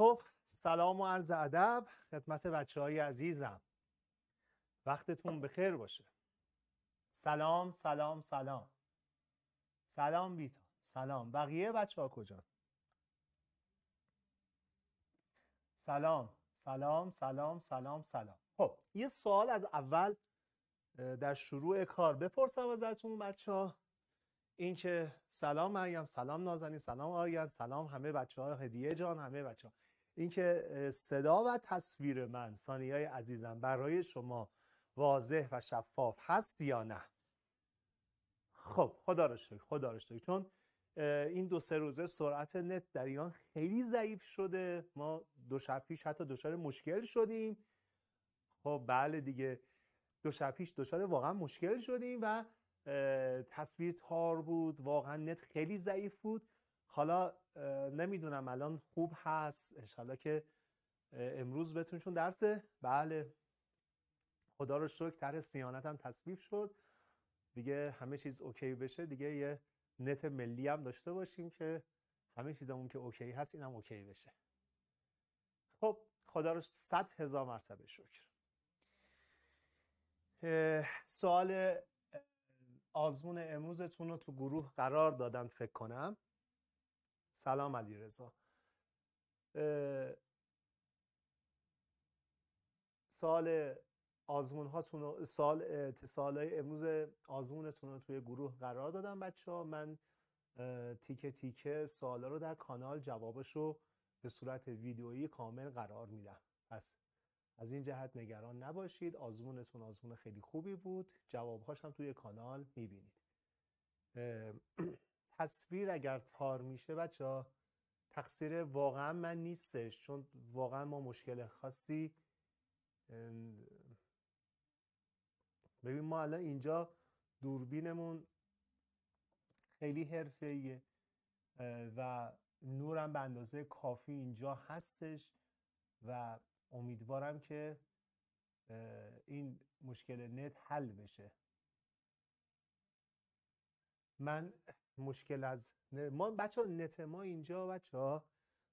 خب سلام و عرض ادب خدمت بچه های عزیزم. وقتتون بخیر باشه. سلام سلام سلام. سلام بیتا. سلام. بقیه بچه ها کجا؟ سلام سلام سلام سلام سلام. خب یه سوال از اول در شروع کار بپرسم ازتون بچه ها اینکه سلام مریم سلام نازنین سلام آریان سلام همه بچه ها هدیه جان همه بچه ها اینکه صدا و تصویر من های عزیزم برای شما واضح و شفاف هست یا نه؟ خب خدا رو شکر خدا رو شکر. چون این دو سه روزه سرعت نت در ایران خیلی ضعیف شده. ما دو شب پیش حتی دچار مشکل شدیم. خب بله دیگه. دو شب پیش دچار واقعا مشکل شدیم و تصویر تار بود. واقعا نت خیلی ضعیف بود. حالا نمی‌دونم الان خوب هست. انشالله که امروز بتون چون درسه بله. خدا رو شکر طرح صیانت هم تصویب شد. دیگه همه چیز OK بشه. دیگه یه نت ملی هم داشته باشیم که همه چیزمون که OK هست اینم OK بشه. خب خدا رو صد هزار مرتبه شکر. سوال آزمون امروزتون رو تو گروه قرار دادم فکر کنم. سلام علی رضا. سال آزمون هاتون سال اتصال های امروز آزمونتون رو توی گروه قرار دادم بچه ها من تیکه تیکه سوالا رو در کانال جوابش رو به صورت ویدیویی کامل قرار میدم. پس از این جهت نگران نباشید. آزمونتون آزمون خیلی خوبی بود. جوابهاش هم توی کانال می‌بینید. تصویر اگر تار میشه بچه ها تقصیر واقعا من نیستش چون واقعا ما مشکل خاصی ببین ما الان اینجا دوربینمون خیلی حرفه‌ایه و نورم به اندازه کافی اینجا هستش و امیدوارم که این مشکل نت حل بشه. من مشکل از ما بچه نت ما اینجا بچه ها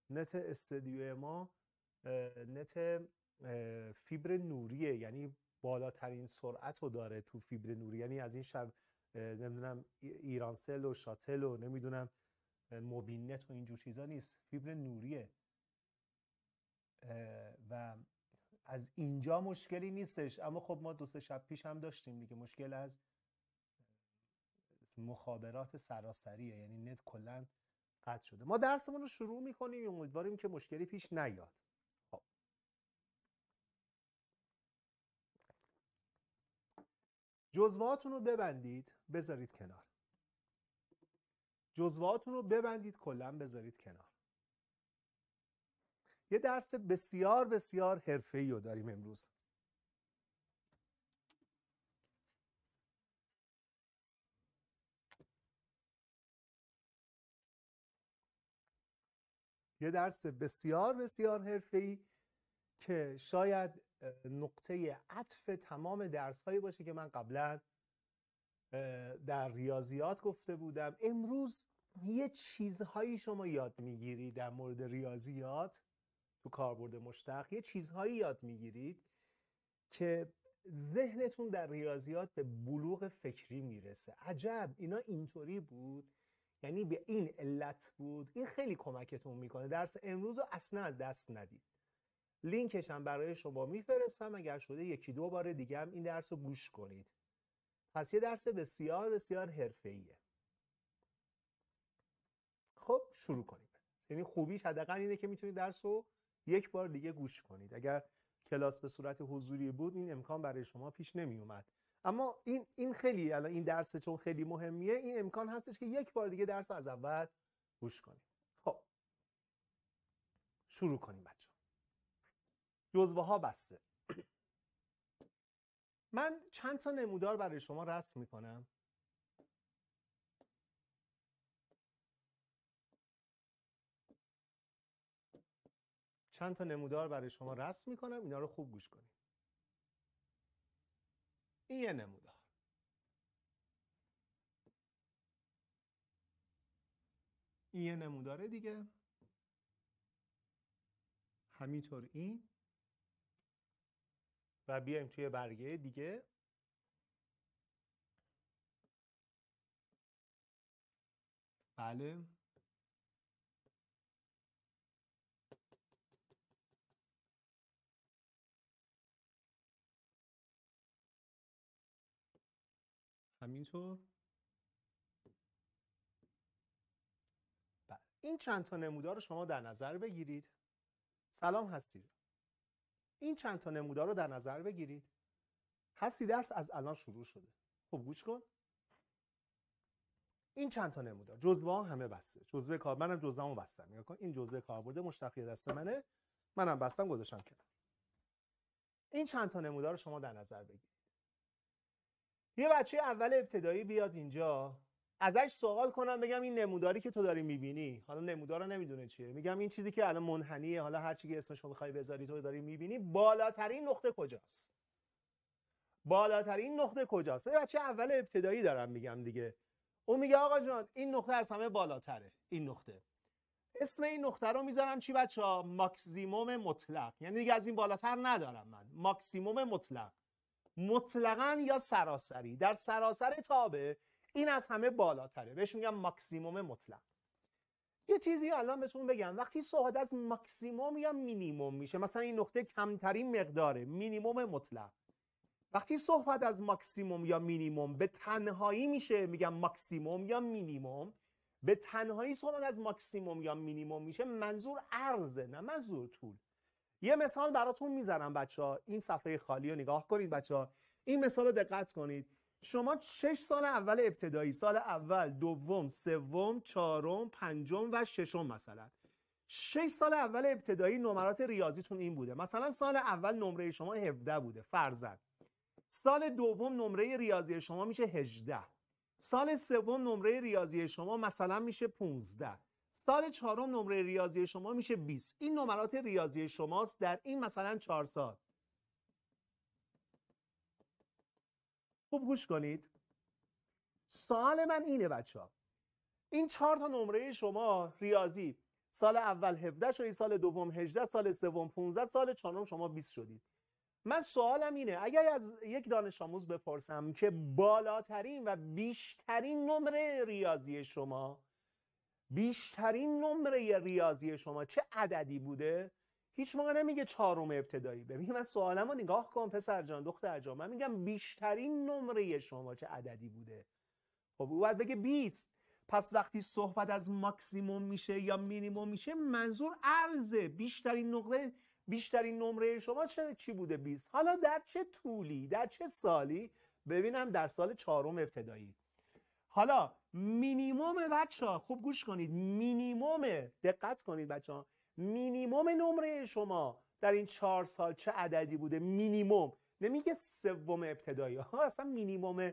نت استدیو ما نت فیبر نوریه. یعنی بالاترین سرعت رو داره تو فیبر نوری. یعنی از این شب نمی‌دونم ایرانسل و شاتل و نمی‌دونم موبینت و اینجور چیزا نیست. فیبر نوریه. و از اینجا مشکلی نیستش. اما خب ما دو سه شب پیش هم داشتیم دیگه. مشکل از مخابرات سراسریه یعنی نت کلا قطع شده. ما درسمون رو شروع می‌کنیم امیدواریم که مشکلی پیش نیاد. خب. جزوهاتون رو ببندید بذارید کنار. جزوهاتون رو ببندید کلا بذارید کنار. یه درس بسیار بسیار حرفه‌ای رو داریم امروز. یه درس بسیار بسیار حرفه‌ای که شاید نقطه عطف تمام درس هایی باشه که من قبلا در ریاضیات گفته بودم. امروز یه چیزهایی شما یاد می‌گیرید در مورد ریاضیات تو کاربرد مشتق. یه چیزهایی یاد می‌گیرید که ذهنتون در ریاضیات به بلوغ فکری می‌رسه. عجب! اینا اینطوری بود یعنی به این علت بود. این خیلی کمکتون می‌کنه. درس امروز رو اصلا دست ندید. لینکش هم برای شما میفرستم. اگر شده یکی دو بار دیگه هم این درس رو گوش کنید. پس یه درس بسیار بسیار حرفه‌ایه. خب شروع کنیم. یعنی خوبیش حداقل اینه که می‌تونید درس رو یک بار دیگه گوش کنید. اگر کلاس به صورت حضوری بود این امکان برای شما پیش نمی اومد اما این این خیلی الان این درس چون خیلی مهمیه این امکان هستش که یک بار دیگه درس از اول گوش کنید خب. شروع کنیم بچه جزوه ها بسته. من چند تا نمودار برای شما رسم می‌کنم. چند تا نمودار برای شما رسم می‌کنم اینا رو خوب گوش کنید این یه نمودار. این یه نموداره دیگه. همینطور این. و بیایم توی برگه دیگه. بله. همینطور؟ بله. این چند تا نمودار رو شما در نظر بگیرید. سلام هستی این چند تا نمودار رو در نظر بگیرید. هستی درس از الان شروع شده. خب گوش کن. این چند تا نمودار. جزوه ها همه بسته. جزوه کار منم جزوه‌مو بستم. نگاه کن؟ این جزوه کاربرد مشتقی دست منه. منم بستم گذاشتم کنار. این چند تا نمودار رو شما در نظر بگیرید. یه بچه اول ابتدایی بیاد اینجا. ازش سوال کنم بگم این نموداری که تو داری می‌بینی. حالا نمودار رو نمی‌دونه چیه. میگم این چیزی که الان منحنیه. حالا هر چی که اسمش رو بخوای بذاری تو داری می‌بینی. بالاترین نقطه کجاست؟ بالاترین نقطه کجاست؟ به بچه اول ابتدایی دارم میگم دیگه. اون میگه آقا جان این نقطه از همه بالاتره. این نقطه. اسم این نقطه رو می‌ذارم چی بچه ها ماکسیموم مطلق. یعنی دیگه از این بالاتر ندارم من. ماکسیموم مطلق. مطلقا یا سراسری؟ در سراسر تابع این از همه بالاتره. بهش میگم ماکسیموم مطلق. یه چیزی الان بهتون بگم. وقتی صحبت از ماکسیموم یا مینیموم میشه مثلا این نقطه کمترین مقداره مینیموم مطلق. وقتی صحبت از ماکسیموم یا مینیموم به تنهایی میشه میگم ماکسیموم یا مینیموم به تنهایی صحبت از ماکسیموم یا مینیموم میشه منظور عرضه نه منظور طول. یه مثال براتون می‌ذارم بچه ها این صفحه خالی رو نگاه کنید بچه ها این مثال رو دقت کنید. شما شش سال اول ابتدایی سال اول دوم سوم چهارم پنجم و ششم مثلا. شش سال اول ابتدایی نمرات ریاضیتون این بوده. مثلا سال اول نمره شما 17 بوده فرزن سال دوم نمره ریاضی شما میشه 18 سال سوم نمره ریاضی شما مثلا میشه 15 سال چهارم نمره ریاضی شما میشه 20 این نمرات ریاضی شماست در این مثلا چهار سال. خوب گوش کنید. سوال من اینه بچه ها این چهار تا نمره شما ریاضی سال اول 17 شدید سال دوم 18 سال سوم 15 سال چهارم شما 20 شدید. من سوالم اینه اگر از یک دانش آموز بپرسم که بالاترین و بیشترین نمره ریاضی شما بیشترین نمره ریاضی شما چه عددی بوده؟ هیچ موقع نمیگه چهارم ابتدایی. ببین من سوالم رو نگاه کن پسر جان دختر جان. من میگم بیشترین نمره شما چه عددی بوده؟ خب او باید بگه 20 پس وقتی صحبت از ماکسیموم میشه یا مینیموم میشه منظور ارزه بیشترین نقطه بیشترین نمره شما چه چی بوده 20 حالا در چه طولی در چه سالی؟ ببینم در سال چهارم ابتدایی. حالا مینیموم بچه ها خوب گوش کنید. مینیموم. دقت کنید بچه ها مینیموم نمره شما در این چهار سال چه عددی بوده؟ مینیموم. نمیگه سوم ابتدایی. ها اصلا مینیموم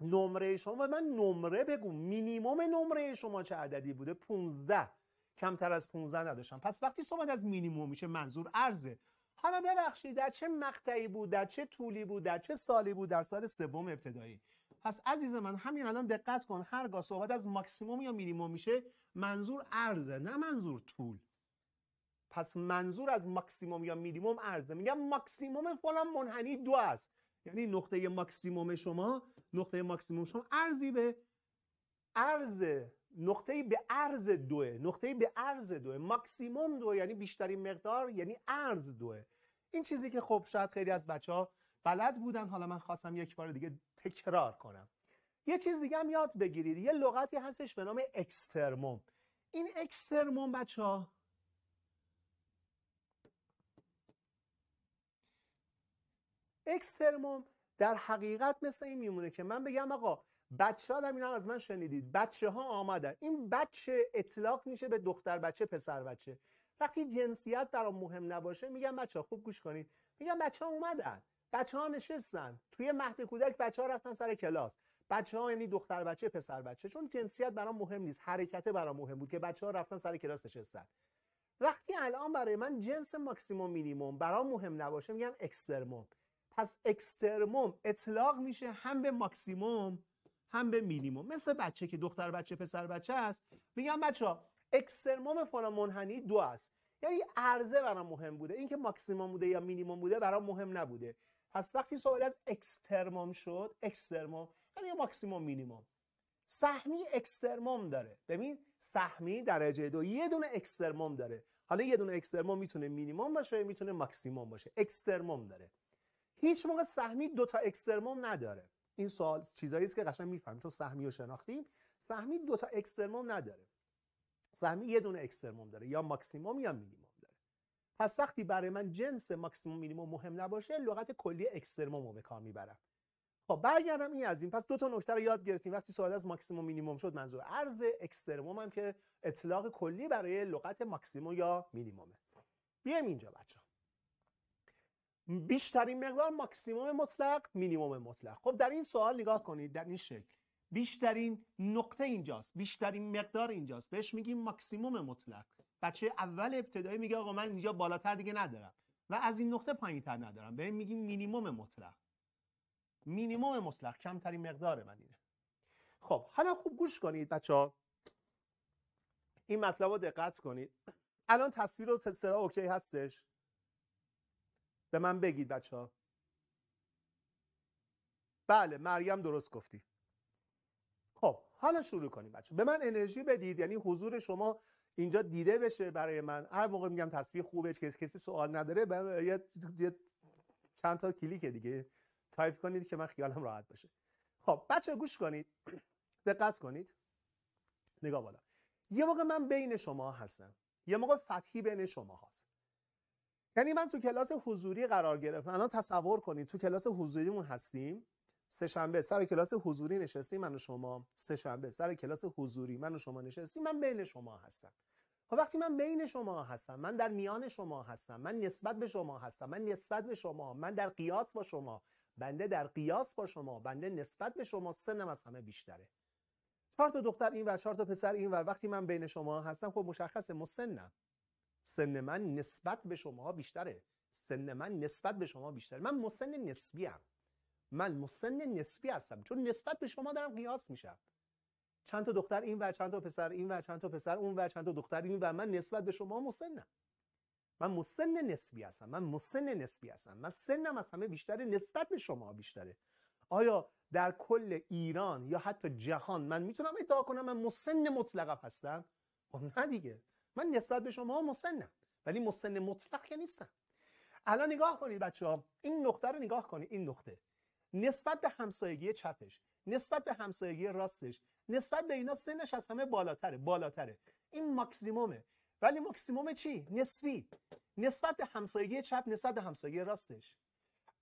نمره شما من نمره بگو. مینیموم نمره شما چه عددی بوده؟ 15 کمتر از 15 نداشتم. پس وقتی صحبت از مینیموم میشه منظور؟ عرضه حالا ببخشید در چه مقطعی بود؟ در چه طولی بود؟ در چه سالی بود؟ در سال سوم ابتدایی. پس عزیز من همین الان دقت کن هرگاه صحبت از ماکسیموم یا مینیموم میشه منظور عرضه نه منظور طول. پس منظور از ماکسیموم یا مینیموم عرضه میگم ماکسیموم فلان منحنی دو است. یعنی نقطه ماکسیموم شما نقطه ماکسیموم شما عرضی به عرض نقطه به عرض دوه نقطه به عرض دوه ماکسیموم دو یعنی بیشترین مقدار یعنی عرض دوه این چیزی که خب شاید خیلی از بچه ها بلد بودن. حالا من خواستم یک بار دیگه تکرار کنم. یه چیز دیگه هم یاد بگیرید. یه لغتی هستش به نام اکسترموم. این اکسترموم بچه ها اکسترموم در حقیقت مثل این میمونه که من بگم آقا بچه ها هم از من شنیدید. بچه ها آمدن. این بچه اطلاق میشه به دختر بچه پسر بچه. وقتی جنسیت برام مهم نباشه میگم بچه ها خوب گوش کنید. میگم بچه ها اومدن. بچه ها نشستن. توی مهد کودک بچه ها رفتن سر کلاس. بچه ها یعنی دختر بچه پسر بچه. چون جنسیت برام مهم نیست. حرکت برام مهم بود که بچه ها رفتن سر کلاس نشستن. وقتی الان برای من جنس ماکسیموم مینیموم برام مهم نباشه میگم اکسترموم. پس اکسترموم اطلاق میشه هم به ماکسیموم هم به مینیموم. مثل بچه که دختر بچه پسر بچه است. میگم بچه ها اکسترموم فلان منحنی دو است. یعنی عرضه برام مهم بوده. اینکه ماکسیموم بوده یا مینیموم بوده برام مهم نبوده. پس وقتی سوال از اکسترموم شد اکسترموم یعنی ماکسیموم مینیموم. سهمی اکسترموم داره. ببین سهمی درجه دو یه دونه اکسترموم داره. حالا یه دونه اکسترموم می‌تونه مینیموم باشه می‌تونه ماکسیموم باشه. اکسترموم داره. هیچ موقع سهمی دو تا اکسترموم نداره. این سوال چیزایی است که قشنگ می‌فهمیم. تو سهمی رو شناختیم سهمی دو تا اکسترموم نداره. سهمی یه دونه اکسترموم داره یا ماکسیموم یا مینیموم. پس وقتی برای من جنس ماکسیموم مینیموم مهم نباشه لغت کلی اکسترموم رو به کار می‌برم. خب برگردم این از این. پس دو تا نکته رو یاد گرفتیم. وقتی سوال از ماکسیموم مینیموم شد منظور عرض اکسترموم هم که اطلاق کلی برای لغت ماکسیموم یا مینیمومه. بیایم اینجا بچه بیشترین مقدار ماکسیموم مطلق مینیموم مطلق. خب در این سوال نگاه کنید در این شکل. بیشترین نقطه اینجاست بیشترین مقدار اینجاست. بهش میگیم ماکسیموم مطلق. بچه اول ابتدایی میگه آقا من اینجا بالاتر دیگه ندارم. و از این نقطه پایینتر ندارم. به میگیم مینیموم مطلق. مینیموم مطلق. کمترین مقدار من اینه. خب حالا خوب گوش کنید بچه ها این مطلب رو دقت کنید. الان تصویر و صدا OK هستش؟ به من بگید بچه ها بله مریم درست گفتی. خب حالا شروع کنیم بچه به من انرژی بدید یعنی حضور شما اینجا دیده بشه برای من. هر موقع میگم تصویر خوبه که کسی سوال نداره یه چند تا کلیک دیگه تایپ کنید که من خیالم راحت باشه. خب بچه گوش کنید. دقت کنید. نگاه بالا. یه موقع من بین شما هستم. یه موقع فتحی بین شما هست. یعنی من تو کلاس حضوری قرار گرفتم. الان تصور کنید تو کلاس حضوریمون هستیم. سه شنبه سر کلاس حضوری نشستیم من و شما. سه شنبه سر کلاس حضوری من و شما نشستیم من بین شما هستم. خب وقتی من بین شما هستم من در میان شما هستم من نسبت به شما هستم من نسبت به شما من در قیاس با شما بنده در قیاس با شما بنده نسبت به شما سنم از همه بیشتره. چهار تا دختر این و چهار تا پسر این و وقتی من بین شما هستم خب مشخصه مسنم سن من نسبت به شما بیشتره. سن من نسبت به شما بیشتره. من مسن نسبی هم. من مسن نسبی هستم چون نسبت به شما دارم قیاس میشم. چند تا دختر این و چند تا پسر این و چند تا پسر اون و چند تا دختر این و من نسبت به شما مسنم. من مسن نسبی هستم من مسن نسبی هستم. من سنم از همه بیشتره نسبت به شما بیشتره. آیا در کل ایران یا حتی جهان من می‌تونم ادعا کنم من مسن مطلقم هستم؟ خب نه دیگه. من نسبت به شما مسنم ولی مسن مطلق که نیستم. الان نگاه کنید بچه ها این نقطه رو نگاه کنید این نقطه. نسبت به همسایگی چپش نسبت به همسایگی راستش نسبت به اینا سنش از همه بالاتره بالاتره. این ماکسیمومه. ولی ماکسیموم چی؟ نسبی. نسبت به همسایگی چپ نسبت به همسایگی راستش.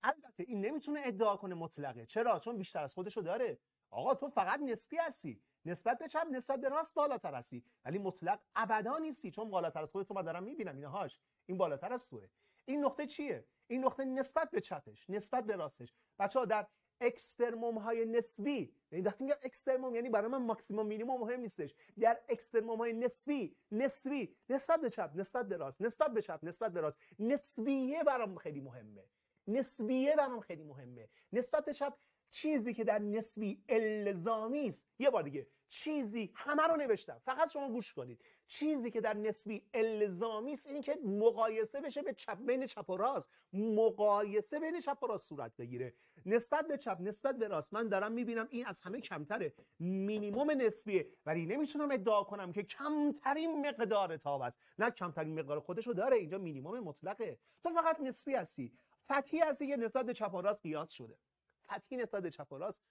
البته این نمی‌تونه ادعا کنه مطلقه. چرا؟ چون بیشتر از خودشو داره. آقا تو فقط نسبی هستی. نسبت به چپ نسبت به راست بالاتر هستی. ولی مطلق ابدا نیستی. چون بالاتر از خودتو دارم می‌بینم. اینهاش این بالاتر از توئه. این نقطه چیه؟ این نقطه نسبت به چپش نسبت به راستش. بچه ها در اکسترموم های نسبی یعنی وقتی میگم اکسترموم یعنی برای من ماکسیموم مینیموم مهم نیستش. در اکسترموم های نسبی نسبی نسبت به چپ نسبت به راست نسبت به چپ نسبت به راست. نسبیه برام خیلی مهمه. نسبیه برام خیلی مهمه. نسبت به چپ چیزی که در نسبی الزامی است. یه بار دیگه چیزی همه رو نوشتم. فقط شما گوش کنید. چیزی که در نسبی الزامی است اینی که مقایسه بشه به چپ بین چپ و راست. مقایسه بین چپ و راست صورت بگیره. نسبت به چپ نسبت به راست. من دارم می‌بینم این از همه کمتره. مینیموم نسبیه. ولی نمی‌تونم ادعا کنم که کمترین مقدار تاب است. نه کمترین مقدار خودشو داره. اینجا مینیموم مطلقه. تو فقط نسبی هستی. فتحی هستی که نسبت به چپ و راست قیاس شده. فتحی نسبت به چپ و راست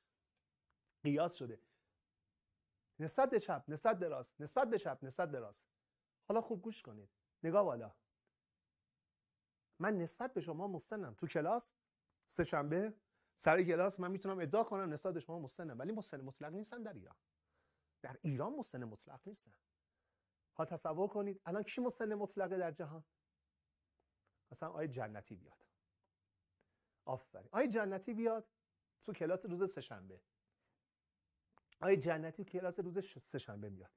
قیاس شده. نسبت به چپ نسبت به راست نسبت به چپ نسبت به راست. حالا خوب گوش کنید. نگاه بالا. من نسبت به شما مسنم تو کلاس سه شنبه سر کلاس من می‌تونم ادعا کنم نسبت به شما مسنم ولی مسن مطلق نیستن در ایران. در ایران مسن مطلق نیستن. ها تصور کنید الان کی مسن مطلقه در جهان؟ مثلا آیه جنتی بیاد. آفرین. آیه جنتی بیاد تو کلاس روز سهشنبه آیه جنتی کلاس روز سهشنبه میاد.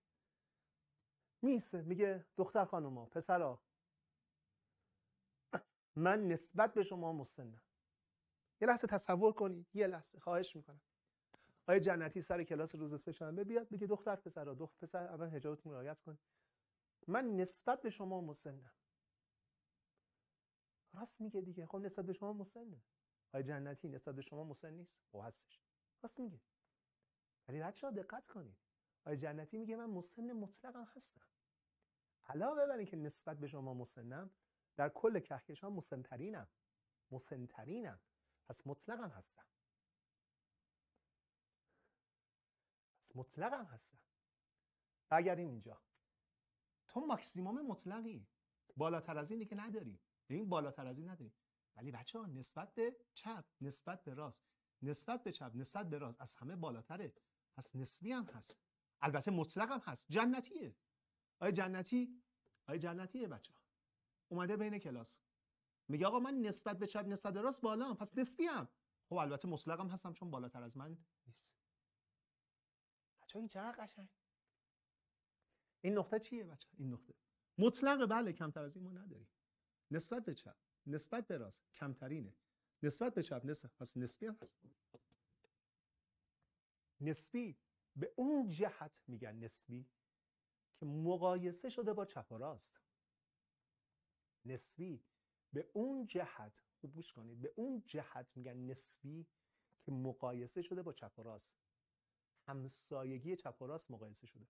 میسه میگه دختر خانوما پسرا. من نسبت به شما مسنم. یه لحظه تصور کنید یه لحظه خواهش می‌کنم. آیه جنتی سر کلاس روز سهشنبه بیاد بگه دختر پسرا. دختر پسر اول حجابتون رعایت کن. من نسبت به شما مسنم. راست میگه دیگه. خب نسبت به شما مسنه های جنتی نسبت به شما مسن نیست. خب هستش. راست میگه. ولی بچه ها دقت کنید. های جنتی میگه من مسن مطلقم هستم. علاوه بر اینکه نسبت به شما مسنم در کل کهکشان مسنترینم. مسنترینم. پس مطلقم هستم. پس مطلقم هستم. برگردیم اینجا. تو ماکسیموم مطلقی. بالاتر از این دیگه نداری. این بالاتر از این نداری ولی بچه ها نسبت به چپ نسبت به راست. نسبت به چپ نسبت به راست. از همه بالاتره. پس نسبی هم هست. البته مطلق هم هست. جنتیه. آیا جنتی؟ آیا جنتیه بچه اومده بین کلاس. میگه آقا من نسبت به چپ نسبت به راست بالا پس نسبی هم. خب البته مطلق هم هستم چون بالاتر از من نیست. بچه این چقدر قشنگ؟ این نقطه چیه بچه این نقطه. مطلق بله کمتر از این ما نداریم. نسبت به چپ نسبت به راست کمترینه. نسبت به چپ نسبت پس نسبی هم هست. نسبی به اون جهت میگن نسبی که مقایسه شده با چپ و راست. نسبی به اون جهت خوب گوش کنید به اون جهت میگن نسبی که مقایسه شده با چپ و راست. همسایگی چپ و راست مقایسه شده. و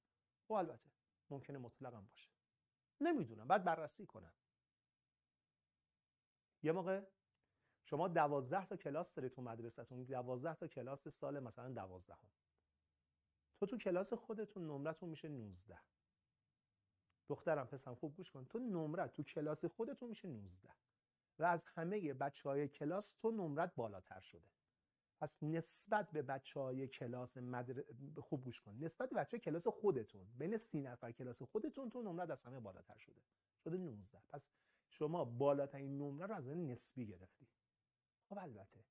خب البته ممکنه مطلق هم باشه. نمی‌دونم بعد بررسی کنم. یه موقع شما دوازده تا کلاس داری تو مدرسهتون دوازده تا کلاس سال مثلا دوازدهم. تو تو کلاس خودتون نمرتون میشه 19 دخترم پسرم خوب گوش کن. تو نمرت تو کلاس خودتون میشه 19 و از همه بچه های کلاس تو نمرت بالاتر شده. پس نسبت به بچه های کلاس مدر... خوب گوش کن. نسبت به بچه کلاس خودتون بین سی نفر کلاس خودتون تو نمرت از همه بالاتر شده. شده 19 پس شما بالاترین نمره رو از نسبی گرفتی. خب البته.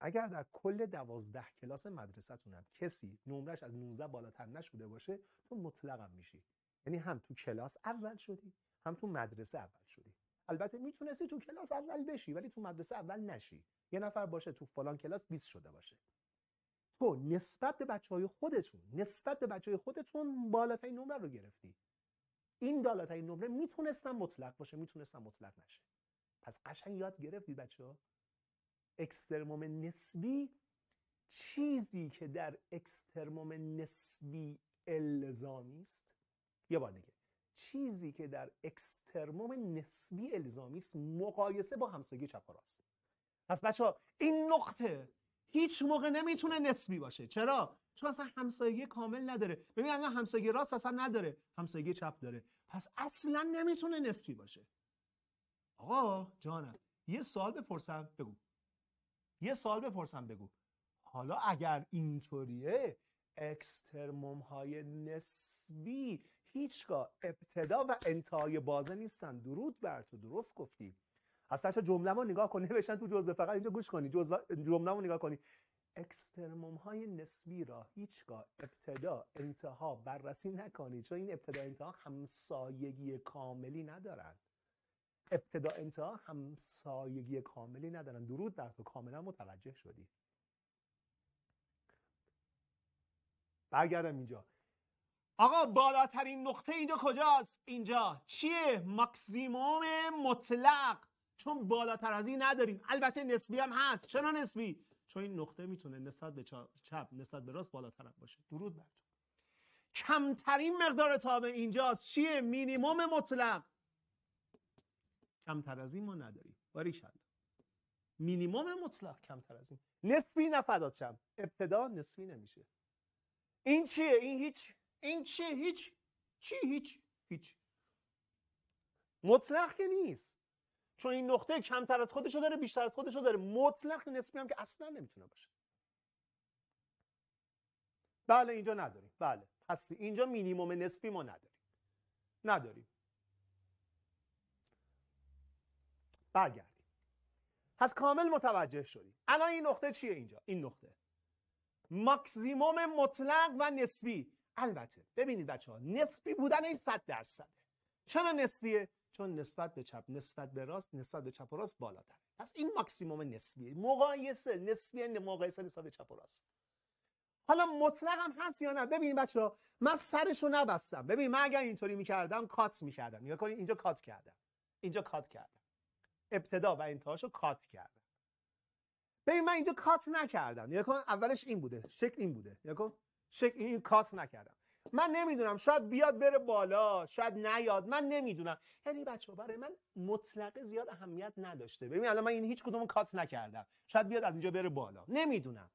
اگر در کل دوازده کلاس مدرسهتون هم کسی نمرش از 19 بالاتر نشده باشه تو مطلقم میشی. یعنی هم تو کلاس اول شدی هم تو مدرسه اول شدی. البته می‌تونستی تو کلاس اول بشی ولی تو مدرسه اول نشی. یه نفر باشه تو فلان کلاس 20 شده باشه. تو نسبت به بچه های خودتون نسبت به بچه های خودتون بالاترین نمره رو گرفتی. این بالاترین نمره می‌تونستم مطلق باشه می‌تونستم مطلق نشه. پس قشنگ یاد گرفتید بچه ها اکسترموم نسبی چیزی که در اکسترموم نسبی الزامی است یه بار دیگه. چیزی که در اکسترموم نسبی الزامی است مقایسه با همسایگی چپ و راست. پس بچه این نقطه هیچ موقع نمی‌تونه نسبی باشه. چرا؟ چون اصلا همسایگی کامل نداره. ببین الان همسایگی راست اصلا نداره. همسایگی چپ داره. پس اصلا نمی‌تونه نسبی باشه. آقا جانم یه سوال بپرسم بگو. یه سوال بپرسم بگو. حالا اگر اینطوریه اکسترموم های نسبی هیچگاه ابتدا و انتهای بازه نیستن. درود بر تو درست گفتی. از چه جمله ما نگاه کنی؟ بشن تو جزء فقط اینجا گوش کنی. جزء جمله ما نگاه کنی. اکسترموم های نسبی را هیچگاه ابتدا انتها بررسی نکنید چون این ابتدا انتها همسایگی کاملی ندارن. ابتدا انتها همسایگی کاملی ندارن. درود بر تو. کاملا متوجه شدی. برگردم اینجا. آقا بالاترین نقطه اینجا کجاست؟ اینجا. چیه؟ ماکسیموم مطلق. چون بالاتر از این نداریم. البته نسبی هم هست. چرا نسبی؟ چون این نقطه می‌تونه نسبت به چپ نسبت به راست بالاتر باشه. درود بر تو. کمترین مقدار تابع اینجاست. چیه؟ مینیموم مطلق. کمتر از این ما نداریم. باریکلا. مینیموم مطلق کمتر از این. نسبی نفدات شم. ابتدا نسبی نمیشه. این چیه؟ این هیچ؟ این چیه؟ هیچ. چی هیچ؟ هیچ. مطلق که نیست. چون این نقطه کمتر از خودشو داره بیشتر از خودشو داره. مطلق نسبی هم که اصلا نمی‌تونه باشه. بله اینجا نداریم. بله. هستی اینجا مینیموم نسبی ما نداریم. نداریم. برگردیم. پس کامل متوجه شدیم. الان این نقطه چیه اینجا؟ این نقطه. ماکسیموم مطلق و نسبی. البته ببینید بچه ها نسبی بودن این صد درصده. چرا نسبیه؟ چون نسبت به چپ نسبت به راست نسبت به چپ و راست بالاتره. پس این ماکسیموم نسبیه. مقایسه نسبی مقایسه نسبت به چپ و راست. حالا مطلق هم هست یا نه؟ ببینید بچه ها من سرشو نبستم. ببین من اگر اینطوری می‌کردم کات می‌کردم. یا کنید اینجا کات کردم. اینجا کات کردم. ابتدا و انتهاش رو کات کردم. ببین من اینجا کات نکردم. یا کن اولش این بوده شکل این بوده. یا کن شکل این کات نکردم. من نمی‌دونم شاید بیاد بره بالا شاید نیاد من نمی‌دونم. یعنی بچه برای من مطلقه زیاد اهمیت نداشته. ببین الان من این هیچ کدوم کات نکردم. شاید بیاد از اینجا بره بالا. نمی‌دونم.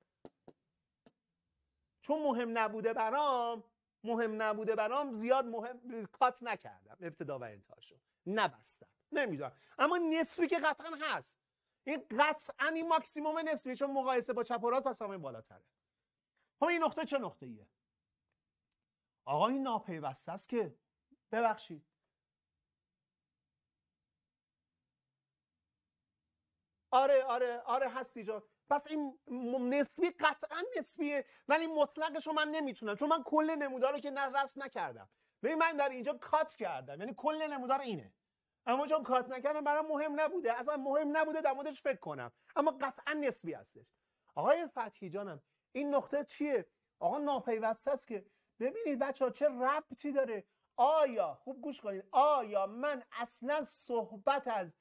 چون مهم نبوده برام مهم نبوده برام زیاد مهم کات نکردم ابتدا و انتهاشو نبستم نمی‌دونم. اما نسبی که قطعا هست. این قطعا این ماکسیموم نسبی چون مقایسه با چپ و راست از همه بالاتره. خب این نقطه چه نقطه ایه آقا این ناپیوسته است که ببخشید. آره آره آره هستی جان. پس این نسبی قطعا نسبیه ولی مطلقش رو من نمی‌تونم چون من کل نمودار رو که نه نکردم. ببین من در اینجا کات کردم یعنی کل نمودار اینه. اما چون کات نکردم برام مهم نبوده اصلا مهم نبوده در موردش فکر کنم. اما قطعا نسبی هستش. آقای فتحی جانم این نقطه چیه؟ آقا ناپیوسته است که ببینید بچه ها چه ربطی داره. آیا خوب گوش کنید. آیا من اصلا صحبت از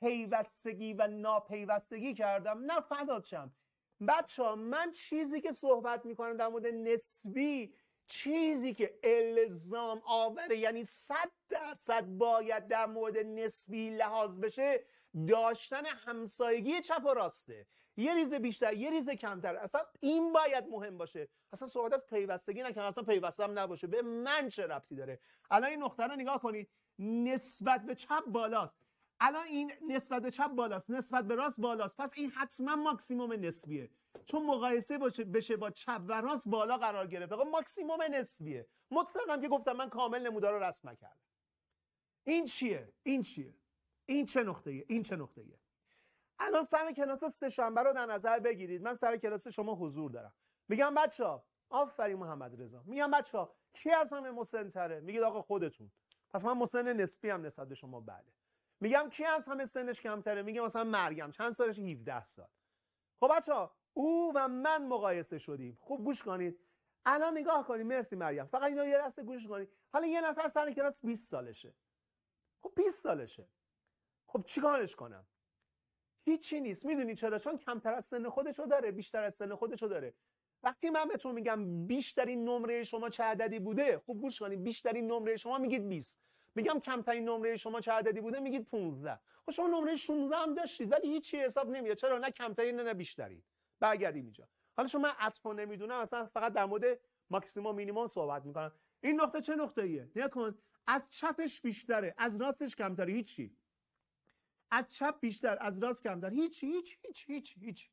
پیوستگی و ناپیوستگی کردم. نه فدات شم. بچه ها من چیزی که صحبت می‌کنم در مورد نسبی چیزی که الزام آوره یعنی صد درصد باید در مورد نسبی لحاظ بشه داشتن همسایگی چپ و راسته. یه ریزه بیشتر یه ریزه کمتر. اصلا این باید مهم باشه. اصلا صحبت از پیوستگی نکنم اصلا پیوسته هم نباشه. به من چه ربطی داره؟ الان این نقطه رو نگاه کنید. نسبت به چپ بالاست. الان این نسبت به چپ بالاست نسبت به راست بالاست. پس این حتما ماکسیموم نسبیه. چون مقایسه بشه با چپ و راست بالا قرار گرفت آقا ماکسیموم نسبیه. مطلقا که گفتم من کامل نمودار رو رسم نکردم. این چیه؟ این چیه؟ این چه نقطه ایه؟ این چه نقطه ایه؟ الان سر کلاس سه شنبه رو در نظر بگیرید. من سر کلاس شما حضور دارم. میگم بچه ها آفرین محمد رضا. میگم بچه ها کی از همه مسن تره میگید آقا خودتون. پس من مسن نسبی هم نسبت به شما بله. میگم کی از همه سنش کمتره؟ میگم مثلا مریم. چند سالش؟ 17 سال. خب بچه ها او و من مقایسه شدیم. خوب گوش کنید. الان نگاه کنید. مرسی مریم. فقط اینا یه لحظه گوش کنید. حالا یه نفر سر کلاس 20 سالشه. خب 20 سالشه. خب چیکارش کنم؟ هیچی نیست. می‌دونی چرا؟ چون کمتر از سن خودشو داره بیشتر از سن خودشو داره. وقتی من بهتون میگم بیشترین نمره شما چه عددی بوده؟ خب گوش کنید. بیشترین نمره شما میگید 20 میگم کمترین نمره شما چه عددی بوده؟ میگید 15 خب شما نمره 16 هم داشتید ولی هیچی حساب نمیاد چرا؟ نه کمترین نه, بیشترین. برگردیم اینجا. حالا شما من عطفا نمی‌دونم اصلا فقط در مورد ماکسیموم مینیمم صحبت می‌کنم. این نقطه چه نقطه ایه نکن. از چپش بیشتره از راستش کمتره. هیچی. از چپ بیشتر از راست کمتر. هیچ هیچ هیچ هیچ هیچ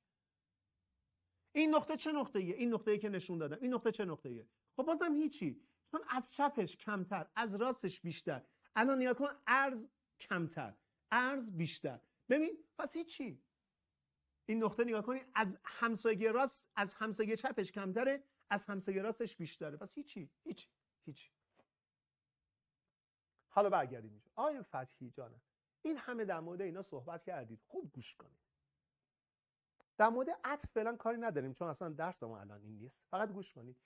این نقطه چه نقطه ایه این نقطه ای که نشون دادم. این نقطه چه نقطه ایه خب بازم هیچی. چون از چپش کمتر از راستش بیشتر. الان نگاه کن ارز کمتر ارز بیشتر. ببین پس هیچی. این نقطه نگاه کنید از همسایه راست از همسایه چپش کمتره از همسایه راستش بیشتره. پس هیچی هیچ هیچ. حالا برگردیم اینجا. آیا فتحی جانم این همه در مورد اینا صحبت کردید. خوب گوش کنید. در مورد عطف فعلا کاری نداریم چون اصلا درس ما الان این نیست. فقط گوش کنید.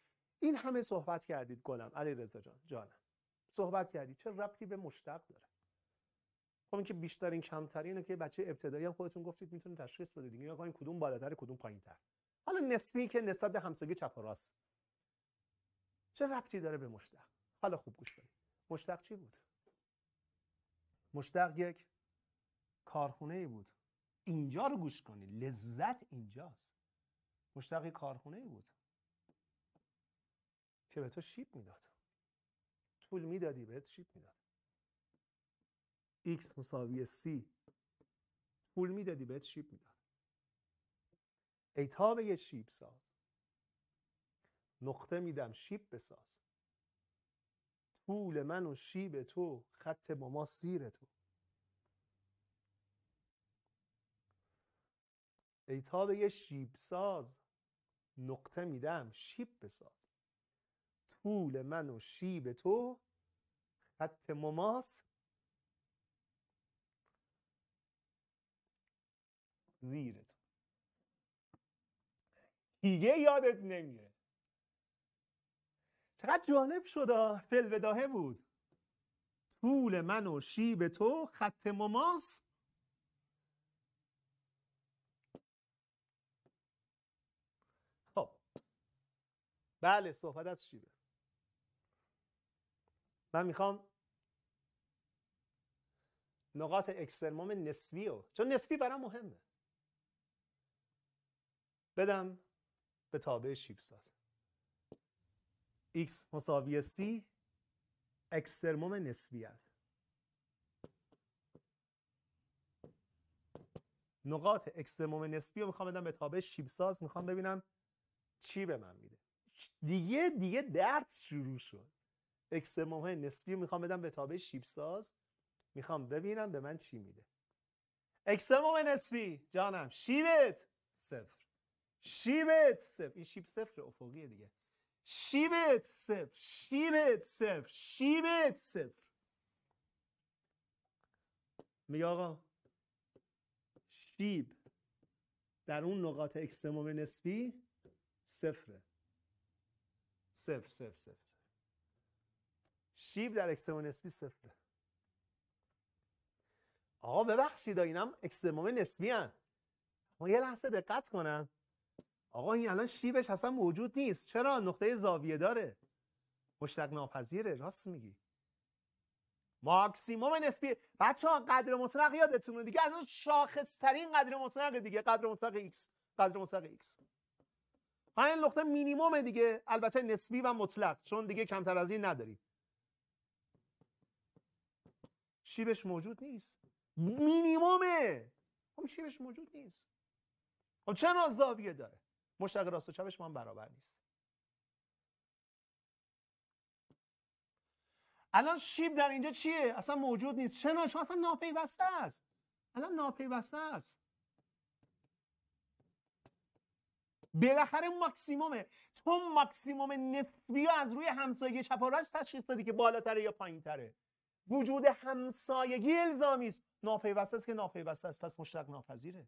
این همه صحبت کردید گلم علی رضا جان جانم. صحبت کردید چه ربطی به مشتق داره؟ خب اینکه بیشترین کمترینه که بچه ابتدایی هم خودتون گفتید می‌تونه تشخیص بده دیگه. یا کدوم بالاتر کدوم پایینتر. حالا نسبی که نسبت به همسایه چپ و راست. چه ربطی داره به مشتق حالا خوب گوش کنید. مشتق چی بود؟ مشتق یک کارخونه ای بود. اینجا رو گوش کنید. لذت اینجاست. مشتق کارخونه ای بود. که به تو شیپ می‌داد. طول می‌دادی بهت شیپ می‌داد. x مساوی c طول می‌دادی بهت شیپ می‌داد. ای یه شیپ ساز. نقطه میدم شیپ بساز. طول من و شیب تو خط با ما سیر تو. ای به یه شیب ساز. نقطه میدم شیب بساز. طول من و شیب تو خط مماس. زیر تو. دیگه یادت نمیره. چقدر جالب شد فل بداهه بود. طول من و شیب تو خط مماس. خب. بله صحبت از شیبه من می‌خوام نقاط اکسترموم نسبی رو چون نسبی برام مهمه. بدم به تابع شیبساز. X مساوی c اکسترموم نسبیت نقاط اکسترموم نسبی رو می‌خوام بدم به تابع شیبساز. می‌خوام ببینم چی به من میده. دیگه دیگه درس شروع شد. اکسترموم های نسبی می‌خوام بدم به تابع شیبساز. می‌خوام ببینم به من چی میده. اکسترموم نسبی. جانم شیبت صفر. شیبت صفر. این شیب صفر افقیه دیگه. شیبت صفر. شیبت صفر. شیبت صفر. میگه آقا شیب در اون نقاط اکسترموم نسبی صفره. صفر صفر صفر. شیب در اکسترموم نسبی صفره. آقا ببخشید اینم اکسترموم نسبیه ها. ما یه لحظه دقت کنم. آقا این الان شیبش اصلا موجود نیست. چرا؟ نقطه زاویه داره. مشتق ناپذیره. راست میگی. ماکسیموم نسبی. بچه ها قدر مطلق یادتونه دیگه. الان شاخص ترین قدر مطلق دیگه. قدر مطلق x. قدر مطلق x. این نقطه مینیموم دیگه. البته نسبی و مطلق. چون دیگه کمتر از این نداریم. شیبش موجود نیست. مینیمومه. خب شیبش موجود نیست. خب چرا زاویه داره؟ مشتق راست و چپش من برابر نیست. الان شیب در اینجا چیه؟ اصلا موجود نیست. چرا؟ چون اصلا ناپیوسته است. الان ناپیوسته است. بالاخره ماکسیمومه. تو ماکسیموم نسبی از روی همسایه چپ و راست تشخیص دادی که بالاتره یا پایینتره. وجود همسایگی الزامی است. ناپیوسته است که ناپیوسته است. پس مشتق ناپذیره.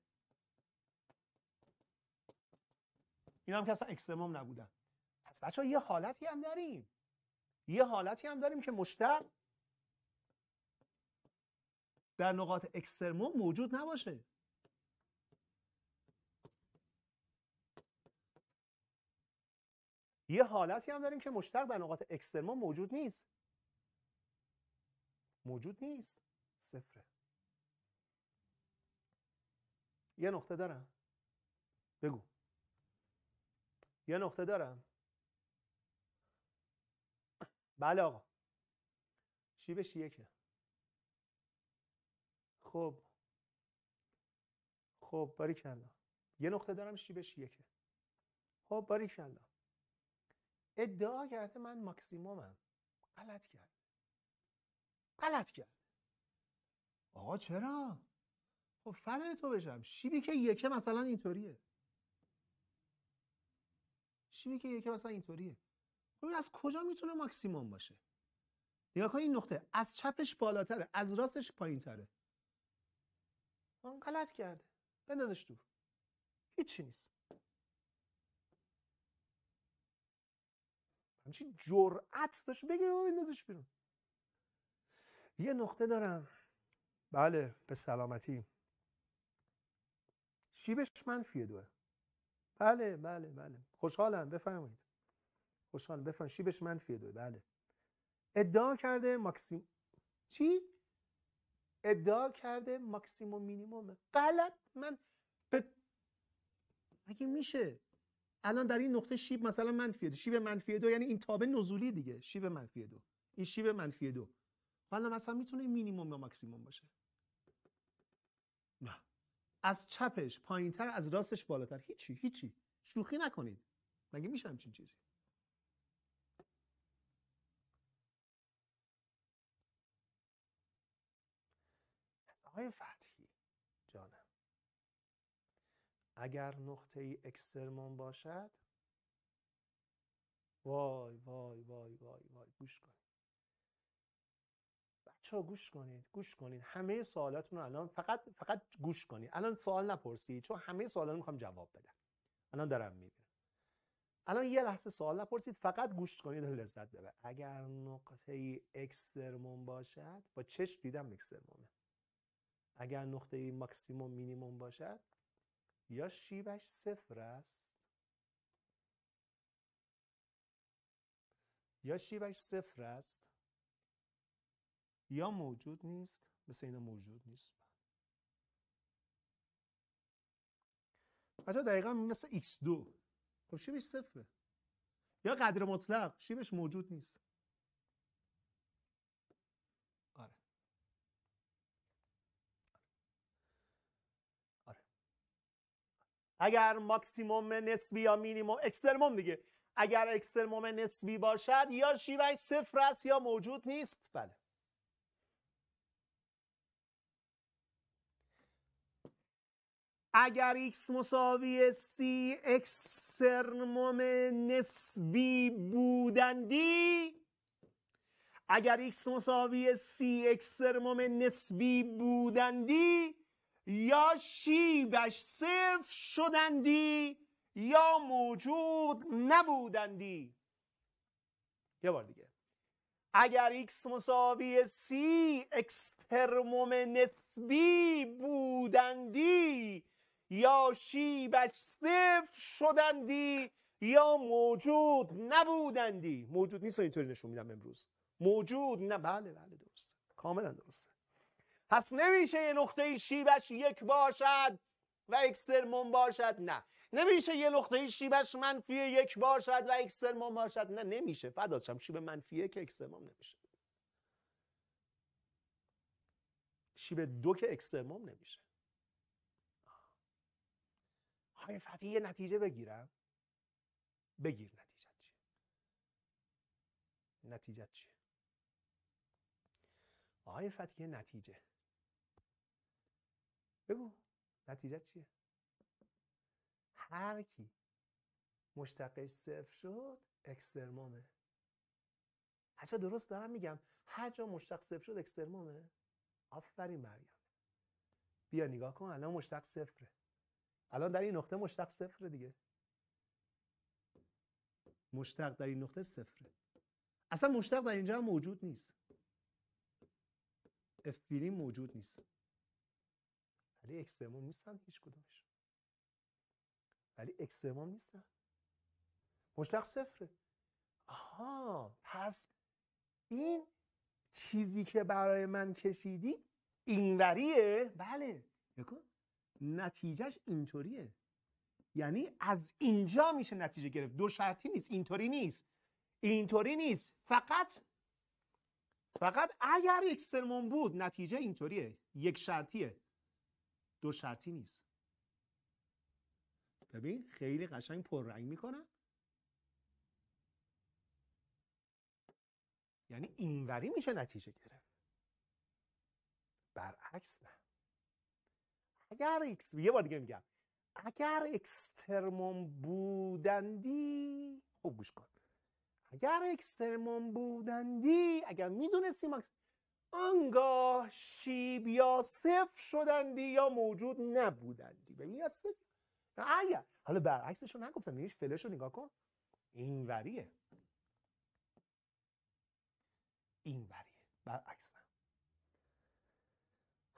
این هم که اصلا اکسترموم نبودن. پس بچه ها یه حالتی هم داریم. یه حالتی هم داریم که مشتق در نقاط اکسترموم موجود نباشه. یه حالتی هم داریم که مشتق در نقاط اکسترموم موجود نیست. موجود نیست. صفره. یه نقطه دارم. بگو. یه نقطه دارم. بله آقا. شیبش یکه خب. خب باری کلا. یه نقطه دارم شیبش یکه خب باری کلا. ادعا کرده من ماکسیمومم. غلط کرد. غلط کرد. آقا چرا؟ خب فدای تو بشم. شیبی که یکه مثلا اینطوریه. شیبی که یکه مثلا اینطوریه. خب از کجا می‌تونه ماکسیموم باشه؟ نگاه کن این نقطه. از چپش بالاتره از راستش پایینتره. اون غلط کرده. بندازش دور هیچی نیست. همچین جرأت داشت. بگه بندازش بیرون. یه نقطه دارم. بله به سلامتی. شیبش منفیه دوه بله بله بله. خوشحالم بفرمایید. خوشحالم بفرمایید. شیبش منفیه دوه بله. ادعا کرده ماکسیم چی؟ ادعا کرده ماکسیموم مینیموم غلط. من به مگه میشه؟ الان در این نقطه شیب مثلا منفی دو شیب منفی دو یعنی این تابه نزولی دیگه. شیب منفی دو این شیب منفی دو حالا مثلا می‌تونه مینیموم یا ماکسیموم باشه. نه. از چپش پایینتر از راستش بالاتر. هیچی هیچی. شوخی نکنید. مگه میشه همچین چیزی؟ آقای فتحی جانم. اگر نقطه ای اکسترمون باشد وای وای وای وای وای. گوش کنید. بچه ها گوش کنید گوش کنید. همه سوالاتون رو الان فقط فقط گوش کنید. الان سوال نپرسید چون همه سوالا رو می‌خوام جواب بدم. الان دارم می‌بینم. الان یه لحظه سوال نپرسید فقط گوش کنید و لذت ببر اگر نقطه ای اکسترمون باشد با چشم دیدم اکسترمونه اگر نقطه ای ماکسیموم مینیموم باشد یا شیبش صفر است یا شیبش صفر است یا موجود نیست مثل اینا موجود نیست. بچه دقیقا مثل x2 خب شیبش صفره. یا قدر مطلق شیبش موجود نیست. آره. آره. اگر ماکسیموم نسبی یا مینیموم اکسترموم دیگه. اگر اکسترموم نسبی باشد یا شیبش صفر است یا موجود نیست. بله. اگر x مساوی c اکسترموم نسبی بودندی اگر x مساوی c اکسترموم نسبی بودندی یا شیبش صفر شدندی یا موجود نبودندی. یه بار دیگه. اگر x مساوی c اکسترموم نسبی بودندی یا شیبش صفر شدندی یا موجود نبودندی؟ موجود نیست اینطوری نشون میدم امروز. موجود نه بله بله درسته. کاملا درسته. پس نمیشه یه نقطه شیبش یک باشد و اکسترموم باشد؟ نه. نمیشه یه نقطه شیبش منفی یک باشد و اکسترموم باشد؟ نه نمیشه. فداتشم شیب منفی یک اکسترموم نمیشه. شیب دو که اکسترموم نمیشه. های فتی یه نتیجه بگیرم. بگیر نتیجه چیه. نتیجه چیه؟ آقای نتیجه. بگو. نتیجه چیه؟ هر کی مشتقش صفر شد اکسترمومه. هرچه درست دارم میگم. هر جا مشتق صفر شد اکسترمومه. آفرین مریم. بیا نگاه کن الان مشتق صفره. الان در این نقطه مشتق صفره دیگه. مشتق در این نقطه صفره. اصلا مشتق در اینجا هم موجود نیست. اف موجود نیست. ولی اکسترموم نیستن هیچ کدومش ولی اکسترموم نیستن. مشتق صفره. آها پس این چیزی که برای من کشیدی اینوریه؟ بله. نکن. نتیجهش اینطوریه. یعنی از اینجا میشه نتیجه گرفت. دو شرطی نیست. اینطوری نیست. اینطوری نیست. فقط فقط اگر اکسترموم بود نتیجه اینطوریه. یک شرطیه. دو شرطی نیست. ببین خیلی قشنگ پررنگ می‌کنم یعنی اینوری میشه نتیجه گرفت. برعکس نه. اگر ایکس یه بار دیگه میگم. اگر اکسترموم بودندی خوب گوش کن. اگر اکسترموم بودندی اگر می‌دونستی ماکس آنگاه شیب یا صفر شدندی یا موجود نبودندی. ببین یا صفر. اگر. حالا برعکسش رو نگفتم یه فلش رو نگاه کن. این وریه این وریه برعکس نه.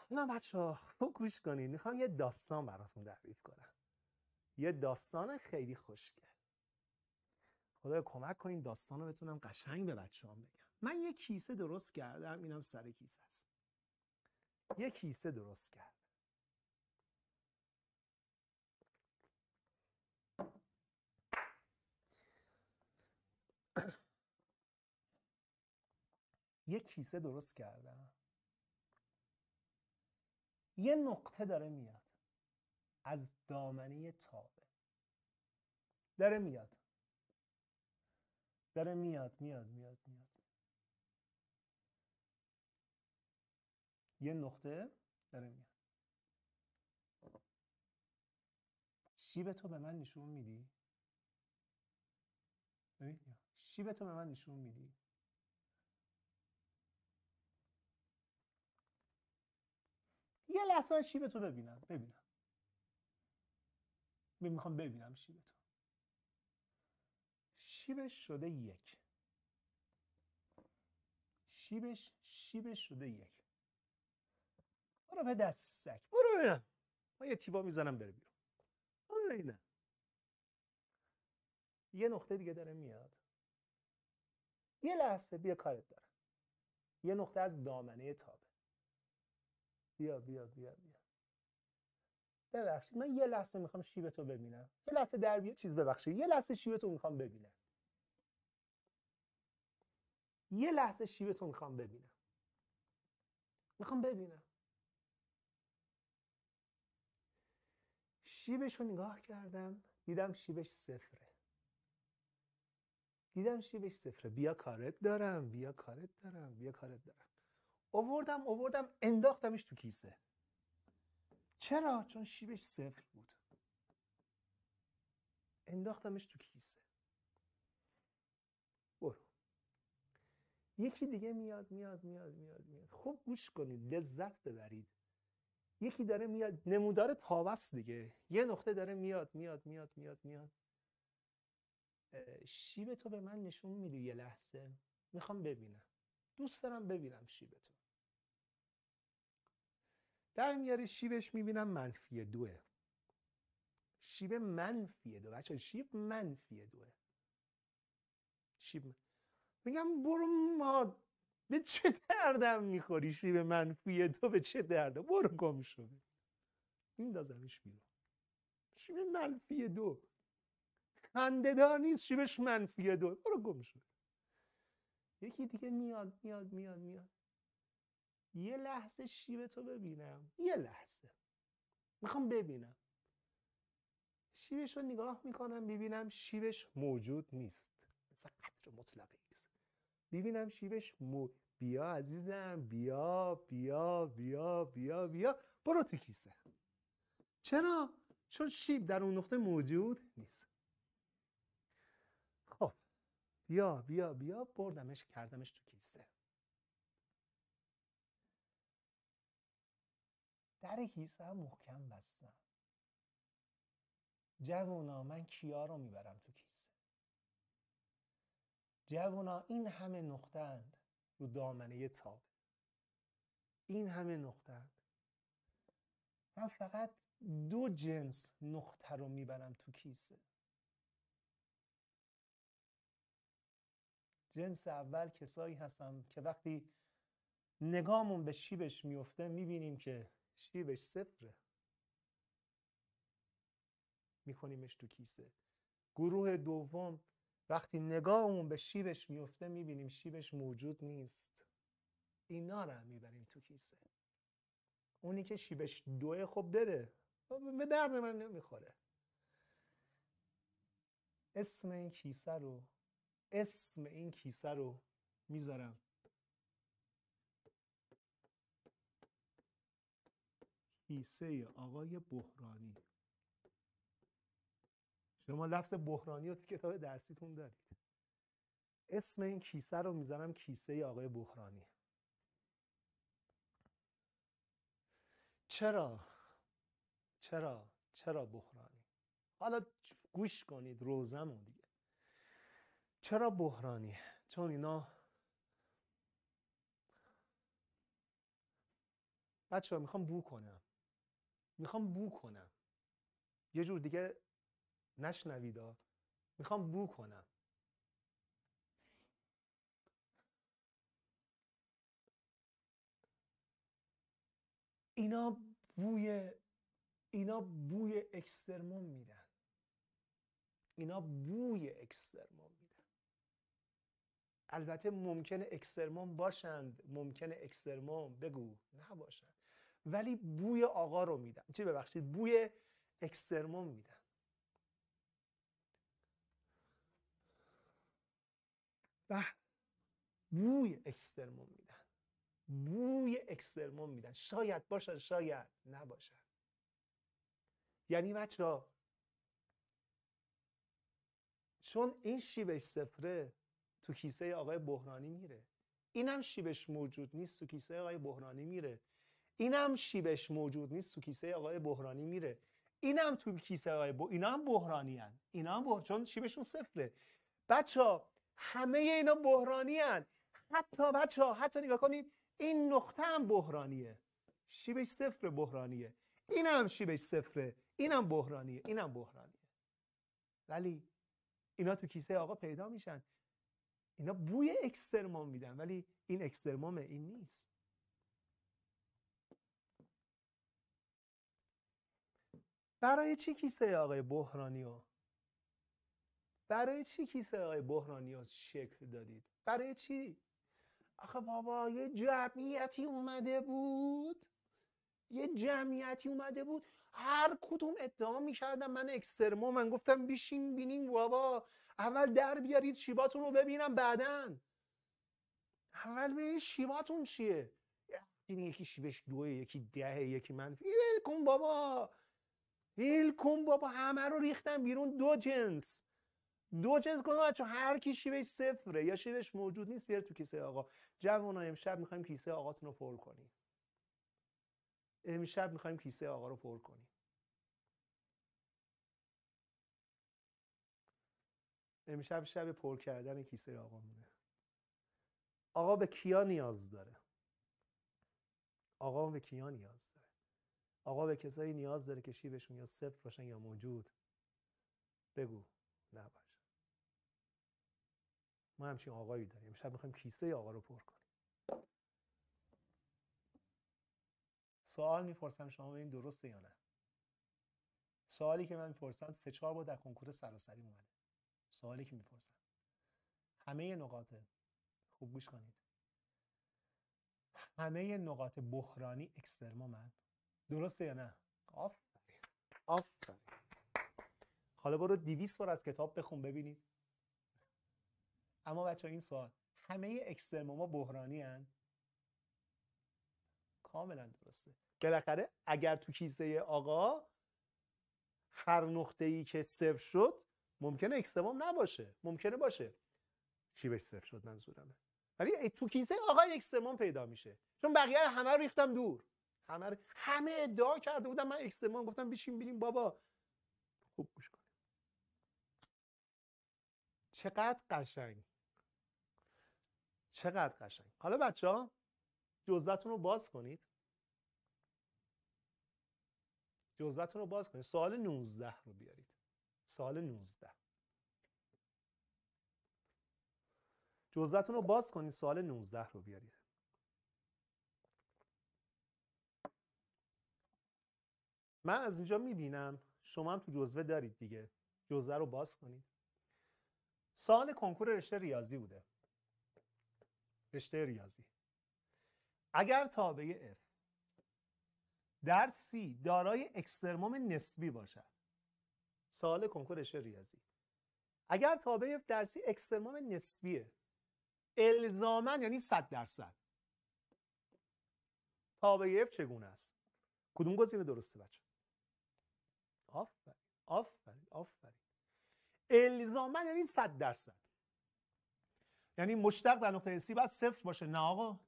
حالا بچه ها خوب گوش کنید می‌خوام یه داستان براتون تعریف کنم. یه داستان خیلی خوشگل. خدای کمک کنین داستان رو بتونم قشنگ به بچه هم بگم. من یه کیسه درست کردم. اینم سر کیسه است. یه کیسه درست کردم. یه کیسه درست کردم. یه نقطه داره میاد. از دامنه تابه. داره میاد. داره میاد میاد میاد میاد. یه نقطه داره میاد. شیب تو به من نشون میدی؟ ببین شیب تو به من نشون میدی؟ یه لحظه شیب تو ببینم ببینم. می‌خوام ببینم شیب تو. شیبش شده یک. شیبش شیبش شده یک. برو به دستک. برو ببینم. من یه تیبا می‌زنم بره بیرون. برو ببینم. یه نقطه دیگه داره میاد. یه لحظه بیا کارت دارم. یه نقطه از دامنه تابه بیا بیا بیا بیا. ببخشید من یه لحظه می‌خوام شیبتو ببینم. یه لحظه در بیا چیز ببخشید یه لحظه شیبتو می‌خوام ببینم. یه لحظه شیبتو می‌خوام ببینم. می‌خوام ببینم. شیبش رو نگاه کردم دیدم شیبش صفره. دیدم شیبش صفره. بیا کارت دارم بیا کارت دارم بیا کارت دارم. اووردم اووردم انداختمش تو کیسه. چرا؟ چون شیبش صفر بود. انداختمش تو کیسه. برو. یکی دیگه میاد میاد میاد میاد میاد. خوب گوش کنید لذت ببرید. یکی داره میاد نمودار تابست دیگه. یه نقطه داره میاد میاد میاد میاد میاد. شیب تو به من نشون میدی یه لحظه. می‌خوام ببینم. دوست دارم ببینم شیب تو. در میاره شیبش می‌بینم منفی دوه. شیب منفی دو بچه شیب منفی دوه. شیب میگم برو ما به چه دردم می‌خوری شیب منفی دو به چه درده؟ برو گم شده میندازمش بیرون. شیب منفی دو خندهدار نیست شیبش منفی دو برو گم شد یکی دیگه میاد میاد میاد میاد. یه لحظه شیب تو ببینم. یه لحظه. می‌خوام ببینم. شیبش رو نگاه می‌کنم ببینم شیبش موجود نیست. مثل قدر مطلق ایست ببینم شیبش مو... بیا عزیزم بیا بیا بیا بیا بیا. برو تو کیسه. چرا؟ چون شیب در اون نقطه موجود نیست. خب. بیا بیا بیا. بردمش کردمش تو کیسه. در کیسه محکم بستم. جوونا من کیا رو می‌برم تو کیسه؟ جوونا این همه نقطند رو دامنه تاب. این همه نقطند من فقط دو جنس نقطه رو می‌برم تو کیسه. جنس اول کسایی هستم که وقتی نگامون به شیبش میفته می‌بینیم که شیبش صفره. میکنیمش تو کیسه. گروه دوم وقتی نگاهمون به شیبش میفته می‌بینیم شیبش موجود نیست. اینا رو می‌بریم تو کیسه. اونی که شیبش دوه خب بره. به درد من نمی‌خوره. اسم این کیسه رو اسم این کیسه رو می‌ذارم کیسه آقای بحرانی. شما لفظ بحرانی رو تو کتاب درسیتون دارید. اسم این کیسه رو می‌ذارم کیسه آقای بحرانی. چرا؟ چرا؟ چرا بحرانی؟ حالا گوش کنید روزمون دیگه. چرا بحرانی؟ چون اینا بچه ها می‌خوام بو کنم. می‌خوام بو کنم. یه جور دیگه نشنویدا می‌خوام بو کنم. اینا بوی اینا بوی اکسترموم میدن. اینا بوی اکسترموم میدن. البته ممکنه اکسترموم باشند. ممکنه اکسترموم بگو. نباشند ولی بوی آقا رو میدن. چی ببخشید؟ بوی اکسترموم میدن. و بوی اکسترموم میدن. بوی اکسترموم میدن. شاید باشن شاید نباشن. یعنی بچه چون این شیبش صفره تو کیسه آقای بحرانی میره. اینم شیبش موجود نیست تو کیسه آقای بحرانی میره. اینم شیبش موجود نیست تو کیسه آقای بحرانی میره. اینم تو کیسه آقای ب... اینا هم بحرانی هن. اینا هم بحر... چون شیبشون صفره. بچه ها همه اینا بحرانی هن. حتی بچه حتی نگاه کنید این نقطه هم بحرانیه. شیبش صفر بحرانیه. این هم شیبش صفره. اینم بحرانیه. اینم بحرانیه. ولی اینا تو کیسه آقا پیدا میشن. اینا بوی اکسترمام میدن. ولی این اکسترمامه این نیست. برای چی کیسه آقای بحرانی ها برای چی کیسه آقای بحرانی ها شکل دادید؟ برای چی؟ آخه بابا یه جمعیتی اومده بود. یه جمعیتی اومده بود. هر کدوم ادعا می‌کردم من اکسترمو من گفتم بیشین بینیم بابا. اول در بیارید شیباتون رو ببینم بعدن اول ببینید شیباتون چیه؟ یکی شیبش دوه یکی ده یکی منفی. ول بابا. ول کن بابا همه رو ریختم بیرون دو جنس. دو جنس کنم بچه؟ هر کی شیبش صفره یا شیبش موجود نیست بیار تو کیسه آقا. جوانا امشب می‌خوایم کیسه آقاتون رو پر کنیم. امشب می‌خوایم کیسه آقا رو پر کنیم. امشب شب پر کردن کیسه آقا مونه آقا به کیا نیاز داره؟ آقا به کیا نیاز آقا به کسایی نیاز داره که شیبشون یا صفر باشن یا موجود. بگو. نباشه ما همچین آقایی داریم. امشب می‌خوایم کیسه آقا رو پر کنیم. سوال می‌پرسم شما این درسته یا نه؟ سوالی که من می‌پرسم سه چهار بار در کنکور سراسری اومده. سوالی که می‌پرسم. همه نقاط خوب گوش کنید. همه نقاط بحرانی اکسترما من درسته یا نه؟ آفرین. آفرین. حالا برو دیویس بار از کتاب بخون ببینید اما بچه این سوال همه اکسترموما بحرانی هن؟ کاملا درسته. بالاخره اگر تو کیسه آقا هر نقطه ای که صفر شد ممکنه اکسترموم نباشه. ممکنه باشه. چی بهش صفر شد؟ منظورمه. ولی تو کیسه آقا اکسترموم پیدا میشه. چون بقیه همه رو ریختم دور. همه همه ادعا کرده بودم من اکسترموم گفتم بشین ببینیم بابا. خوب گوش کنیم. چقدر قشنگ. چقدر قشنگ. حالا بچه ها جزوتون رو باز کنید. جزوتون رو باز کنید. سوال 19 رو بیارید. سوال 19 جزوتون رو باز کنید. سوال 19 رو بیارید. من از اینجا می‌بینم شما هم تو جزوه دارید دیگه. جزوه رو باز کنید. سوال کنکور رشته ریاضی بوده. رشته ریاضی. اگر تابع F در C دارای اکسترموم نسبی باشد. سوال کنکور رشته ریاضی. اگر تابع F در C اکسترموم نسبیه الزامن یعنی 100 درصد. تابع F چگونه است؟ کدوم گزینه درسته بچه؟ آفرین آفرین آفرین. الزاما یعنی 100 درصد. یعنی مشتق در نقطه سی باید صفر باشه. نه آقا.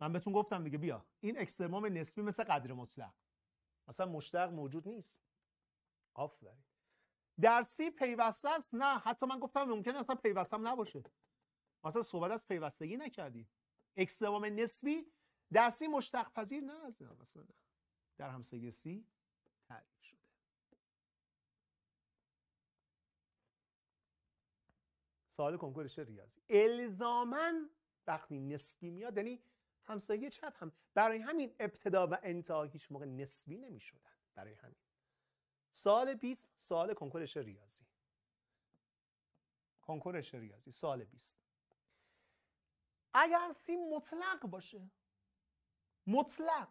من بهتون گفتم دیگه بیا. این اکسترموم نسبی مثل قدر مطلق. مثلا مشتق موجود نیست. آفرین. در سی پیوسته است؟ نه. حتی من گفتم ممکنه اصلا پیوستم نباشه. مثلا صحبت از پیوستگی نکردی. اکسترموم نسبی در سی مشتق پذیر؟ نه مثلا در همسایه سی تعریف شده سوال کنکورش ریاضی. الزامن وقتی نسبی میاد یعنی همسایه چپ هم. برای همین ابتدا و انتها هیچ موقع نسبی نمی شدن برای همین. سال 20 سوال کنکورش ریاضی. کنکورش ریاضی. سال 20 اگر سی مطلق باشه مطلق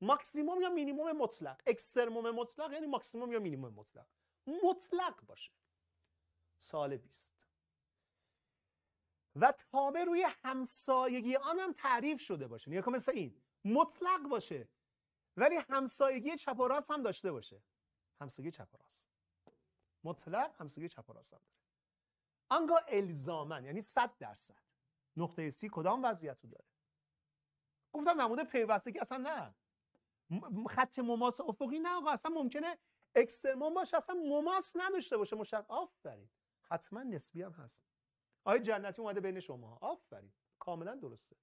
ماکسیموم یا مینیموم مطلق؟ اکسترموم مطلق یعنی ماکسیموم یا مینیموم مطلق؟ مطلق باشه. سوال 20 و تابع روی همسایگی آنم تعریف شده باشه. نیا مثل این مطلق باشه ولی همسایگی چپ و راست هم داشته باشه. همسایگی چپ و راست. مطلق همسایگی چپ و راست هم داره. آنگاه الزامن یعنی 100 درصد. نقطه سی کدام وضعیت رو داره؟ گفتم نموده پیوستگی اصلا نه. خط مماس افقی نه آقا اصلا ممکنه اکسترموم باشه اصلا مماس نداشته باشه. مشتق آفرین. حتما نسبی هم هست. آیا جنتی اومده بین شما. آفرین. کاملا درسته.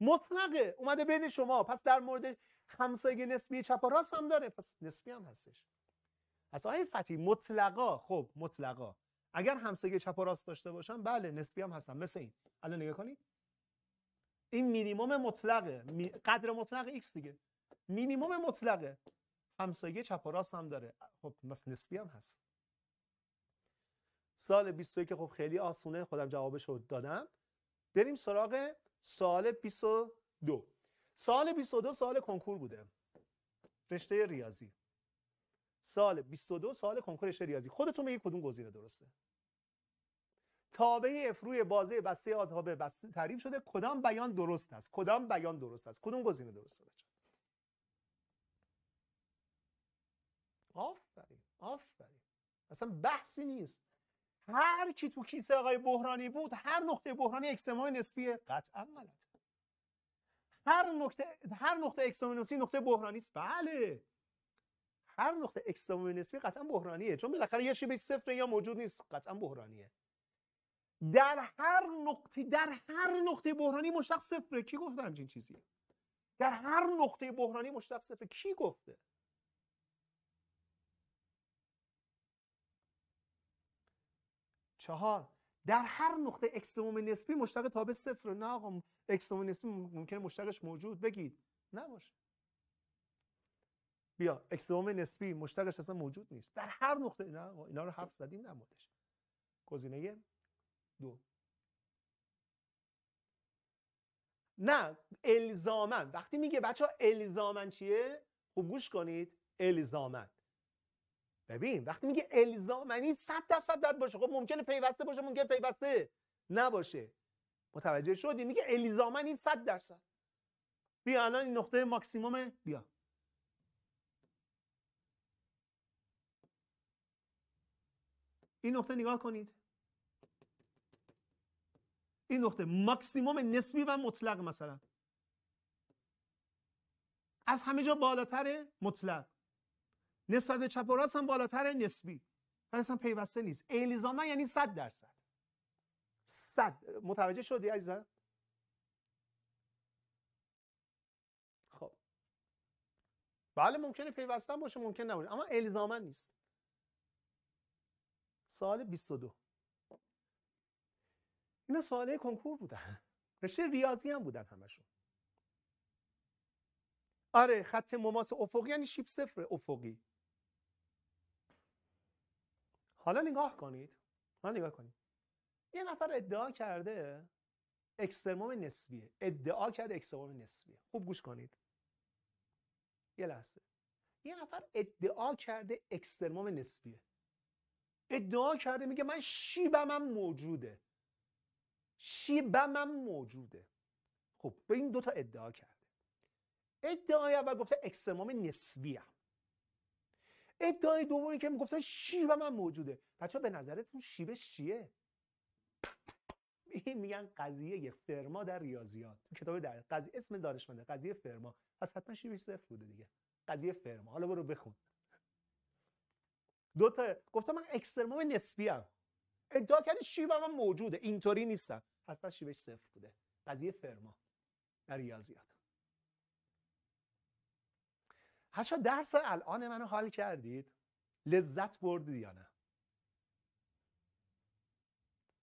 مطلقه. اومده بین شما. پس در مورد همسایگی نسبی چپ و راست هم داره. پس نسبی هم هستش. پس آقای فتی مطلقا خب مطلقا. اگر همسایه چپ و راست داشته باشم بله نسبی هم هستم مثل این. الان نگاه کنید این مینیمم مطلقه. قدر مطلق x دیگه. مینیمم مطلقه. همسایه چپ و راست هم داره. خب مثل نسبی هم هست. سال 21 خب خیلی آسونه خودم جوابش رو دادم. بریم سراغ سال 22 سال 22 سال کنکور بوده. رشته ریاضی. سال 22 سال کنکور رشته ریاضی. خودتون بگید کدوم گزینه درسته. تابع اف روی بازه بسته آتابه بسته تعریف شده. کدام بیان درست است؟ کدام بیان درست است؟ کدوم گزینه درسته بچه آفرین آفرین. اصلا بحثی نیست. هر کی تو کیسه آقای بحرانی بود هر نقطه بحرانی اکسمای نسبی قطعا غلطه. هر نقطه هر نقطه اکسمای نسبی نقطه بحرانی است. بله. هر نقطه اکسمای نسبی قطعا بحرانیه. چون بالاخره یه شیبه صفر یا موجود نیست قطعا بحرانیه. در هر نقطه در هر نقطه بحرانی مشتق صفره. کی گفته همچین چیزی در هر نقطه بحرانی مشتق صفر کی گفته؟ چهار. در هر نقطه اکسوم نسبی مشتق تابع صفر نه آقا اکسوم نسبی ممکنه مشتقش موجود بگید. نباشه. بیا اکسوم نسبی مشتقش اصلا موجود نیست. در هر نقطه نه اینا رو حرف زدیم نمودش گزینه دو. نه الزامن. وقتی میگه بچه ها الزامن چیه؟ خوب گوش کنید. الزامن. ببین وقتی میگه الزامنی 100 درصد باید باشه. خب ممکنه پیوسته باشه ممکنه پیوسته نباشه. متوجه شدی؟ میگه الزامنی 100 درصد. بیا الان این نقطه ماکسیموم بیا. این نقطه نگاه کنید. این نقطه ماکسیموم نسبی و مطلق مثلا. از همه جا بالاتر مطلق. نسبت به چپ و راست هم بالاتر نسبی. ولی اصلا پیوسته نیست. الزاما یعنی 100 درصد. 100 متوجه شدی عزیزم؟ خب. بله ممکنه پیوسته باشه ممکن نباشه. اما الزاما نیست. سال 22 اینا سواله کنکور بودن. رشته ریاضی هم بودن همشون. آره خط مماس افقی یعنی شیب صفر افقی. حالا نگاه کنید. حالا نگاه کنید. یه نفر ادعا کرده اکسترموم نسبیه. ادعا کرده اکسترموم نسبیه. خوب گوش کنید. یه لحظه. یه نفر ادعا کرده اکسترموم نسبیه. ادعا کرده میگه من شیبم هم موجوده. شیبم هم موجوده. خب به این دوتا ادعا کرده. ادعای اول گفته اکسترموم نسبیه ادعای دومی که می‌گفتن شیب من موجوده. بچه به نظرتون شیبش چیه؟ این میگن قضیه فرما در ریاضیات. تو کتاب در قضیه اسم دانشمنده قضیه فرما. پس حتما شیبش صفر بوده دیگه. قضیه فرما. حالا برو بخون. دو تا گفتم من اکسترموم نسبی ام. ادعا کردی شیب من موجوده. اینطوری نیستم. حتما شیبش صفر بوده. قضیه فرما. در ریاضیات. هشا درس الان منو حال کردید؟ لذت بردید یا نه؟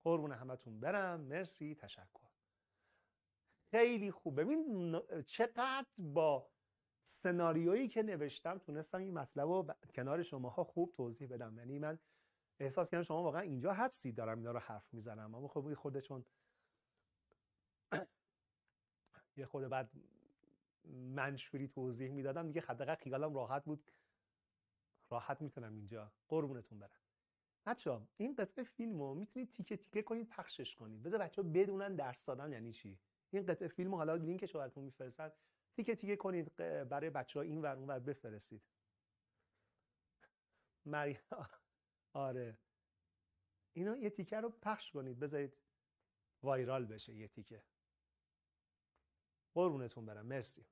قربون همتون برم. مرسی. تشکر. خیلی خوب. ببین چقدر با سناریویی که نوشتم تونستم این مسئله رو کنار شماها خوب توضیح بدم. یعنی من احساس کردم شما واقعا اینجا هستید. دارم اینا رو حرف می‌زنم. اما خب خورده چون یه خورده بعد منشوری توضیح می‌دادم. دیگه حداقل خیالم راحت بود. راحت می‌تونم اینجا قربونتون برم. بچه این قطعه فیلم رو می‌تونید تیکه تیکه کنید پخشش کنید. بذار بچه ها بدونن درس دادن یعنی چی. این قطعه فیلم رو حالا لینکش رو براتون میفرستن تیکه تیکه کنید برای بچه ها این ور اون ور بفرستید. مریم آره. اینا یه تیکه رو پخش کنید. بذارید وایرال بشه یه تیکه. قربونتون برم. مرسی.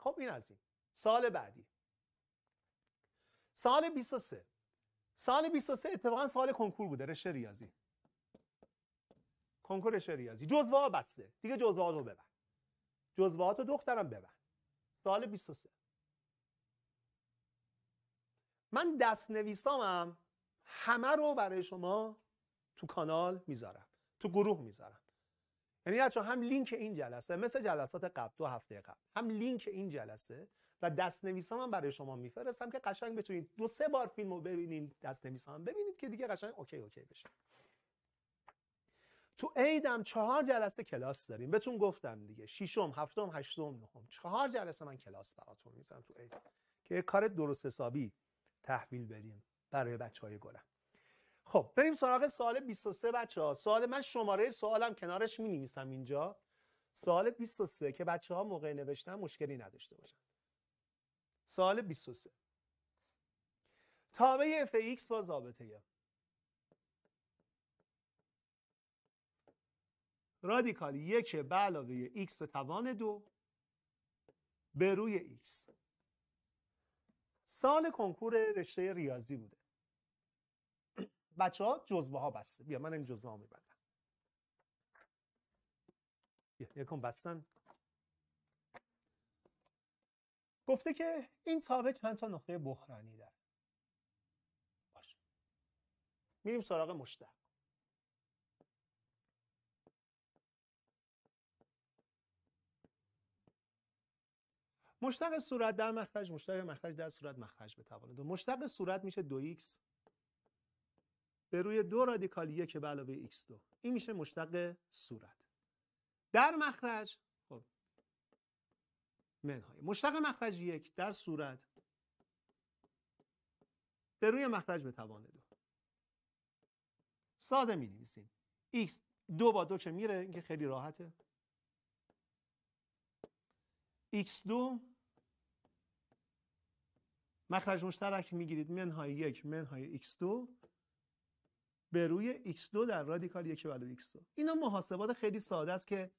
خب این از این. سال بعدی. سال 23 سال 23 اتفاقا سال کنکور بوده رشته ریاضی. کنکور رشته ریاضی. جزوه بسته. دیگه جزوه رو ببر. جزوهات رو دخترم ببر. سال 23 من دست نویسامم همه رو برای شما تو کانال می‌ذارم. تو گروه می‌ذارم. یعنی بچه هم لینک این جلسه مثل جلسات قبل دو هفته قبل هم لینک این جلسه و دست هم برای شما میفرستم که قشنگ بتونید دو سه بار فیلم رو ببینید دست نویسام ببینید که دیگه قشنگ اوکی اوکی بشه. تو عیدم چهار جلسه کلاس داریم. بهتون گفتم دیگه ششم هفتم هشتم نهم. چهار جلسه من کلاس براتون می‌زنم تو عید. که کار درست حسابی تحویل بدیم برای بچه های گلم. خب بریم سراغ سوال 23 بچه ها سوال من شماره سوالم کنارش می نویسم اینجا. سوال 23 که بچه ها موقع نوشتن مشکلی نداشته باشن. سوال 23 تابع f با ضابطه. رادیکال یک به علاوه x به توان دو به روی x. سال کنکور رشته ریاضی بوده. بچه ها جزوه ها بسته. بیا من این جزوه ها میبندم. یکم بستن. گفته که این تابع چند تا نقطه بحرانی داره. باشه. میریم سراغ مشتق مشتق صورت در مخرج مشتق مخرج در صورت مخرج به توان دو مشتق صورت میشه دو x به روی دو رادیکال یک به علاوه x2 این میشه مشتق صورت. در مخرج خب. منهای. مشتق مخرج یک در صورت. به روی مخرج به توان دو. ساده می نویسیم x دو با دو که میره اینکه خیلی راحته. x2 مخرج مشترک می‌گیرید. منهای یک منهای x2 به روی x2 در رادیکال یک علاوه x2 اینا محاسبات خیلی ساده است که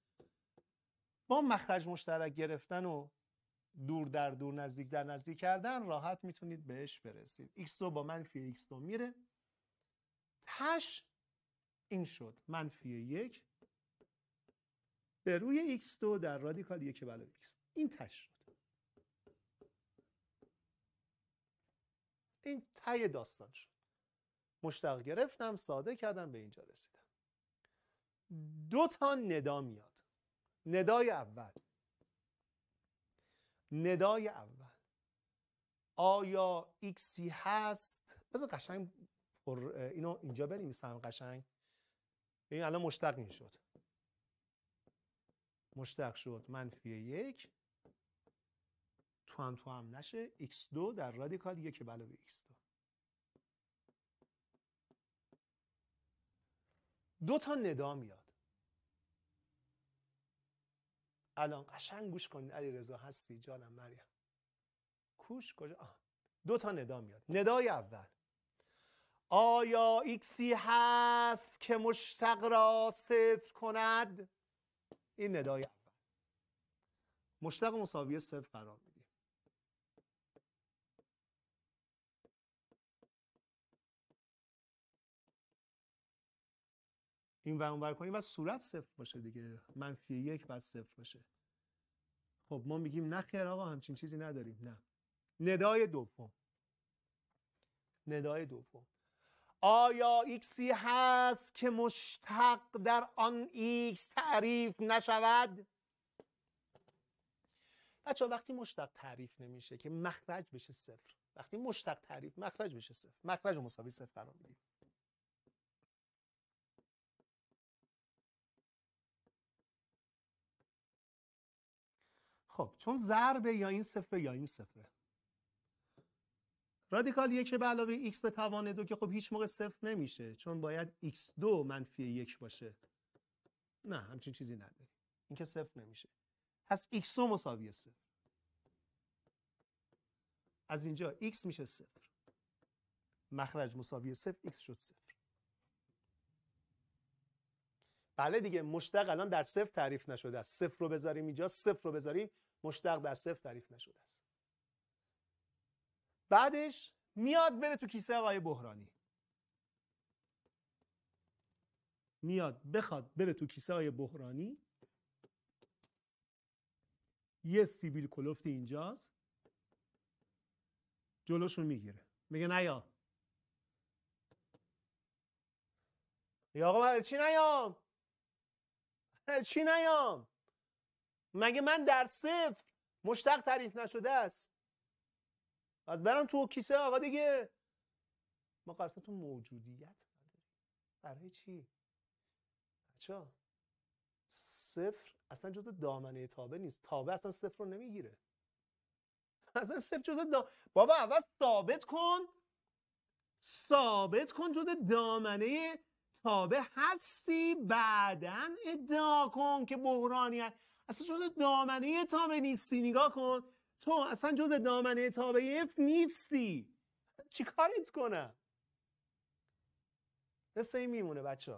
با مخرج مشترک گرفتن و دور در دور نزدیک در نزدیک کردن راحت می‌تونید بهش برسید. X2 با منفی x2 میره. تش این شد. منفی یک به روی x2 در رادیکال یک علاوه x. این تش شد. این تای داستان شد. مشتق گرفتم ساده کردم به اینجا رسیدم. دو تا ندا میاد. ندای اول. ندای اول. آیا ایکسی هست؟ بذار قشنگ اینو اینجا بنویسم قشنگ. این الان مشتق این شد. مشتق شد. منفی یک. تو هم تو هم نشه. X2 در رادیکال یک به علاوه x2 دو تا ندا میاد. الان قشنگ گوش کنید علی رضا هستی؟ جانم مریم. کوش کجا؟ آه. دو تا ندا میاد. ندای اول. آیا ایکسی هست که مشتق را صفر کند؟ این ندای اول. مشتق مساوی صفر قرار این و اونور کنیم و صورت صفر باشه دیگه. منفی یک بعد صفر باشه. خب ما میگیم نه خیر آقا همچین چیزی نداریم. نه. ندای دوم. ندای دوم. آیا ایکسی هست که مشتق در آن ایکس تعریف نشود؟ بچه وقتی مشتق تعریف نمیشه که مخرج بشه صفر. وقتی مشتق تعریف مخرج بشه صفر. مخرج مساوی صفر قرار میدیم خب چون ضرب یا این صفره یا این صفره. رادیکال یک به علاوه x به توان دو که خب هیچ موقع صفر نمیشه چون باید x2 منفی یک باشه. نه همچین چیزی نداری این که صفر نمیشه. پس x2 مساوی صفر. از اینجا x میشه صفر. مخرج مساوی صفر x شد صفر. بله دیگه مشتق الان در صفر تعریف نشده است. صفر رو بذاریم اینجا صفر رو بذاریم مشتق در صفر تعریف نشده است. بعدش میاد بره تو کیسه آقای بحرانی. میاد بخواد بره تو کیسه های بحرانی. یه سیبیل کلفت اینجاست. جلوشون می‌گیره. میگه نیا. یا آقا چی نیام؟ چی نیام؟ مگه من در صفر مشتق تعریف نشده است؟ از برم تو کیسه آقا دیگه. ما قصد تو موجودیت برای چی؟ بچه صفر اصلا جز دامنه تابه نیست. تابه اصلا صفر رو نمی‌گیره. اصلا صفر جز دا... بابا اول ثابت کن. ثابت کن جزء دامنه تابع هستی بعدا ادعا کن که بحرانی هست. اصلا جزء دامنه تابع نیستی نگاه کن. تو اصلا جزء دامنه تابع اف نیستی. چی کاریت کنم؟ مثل این میمونه بچه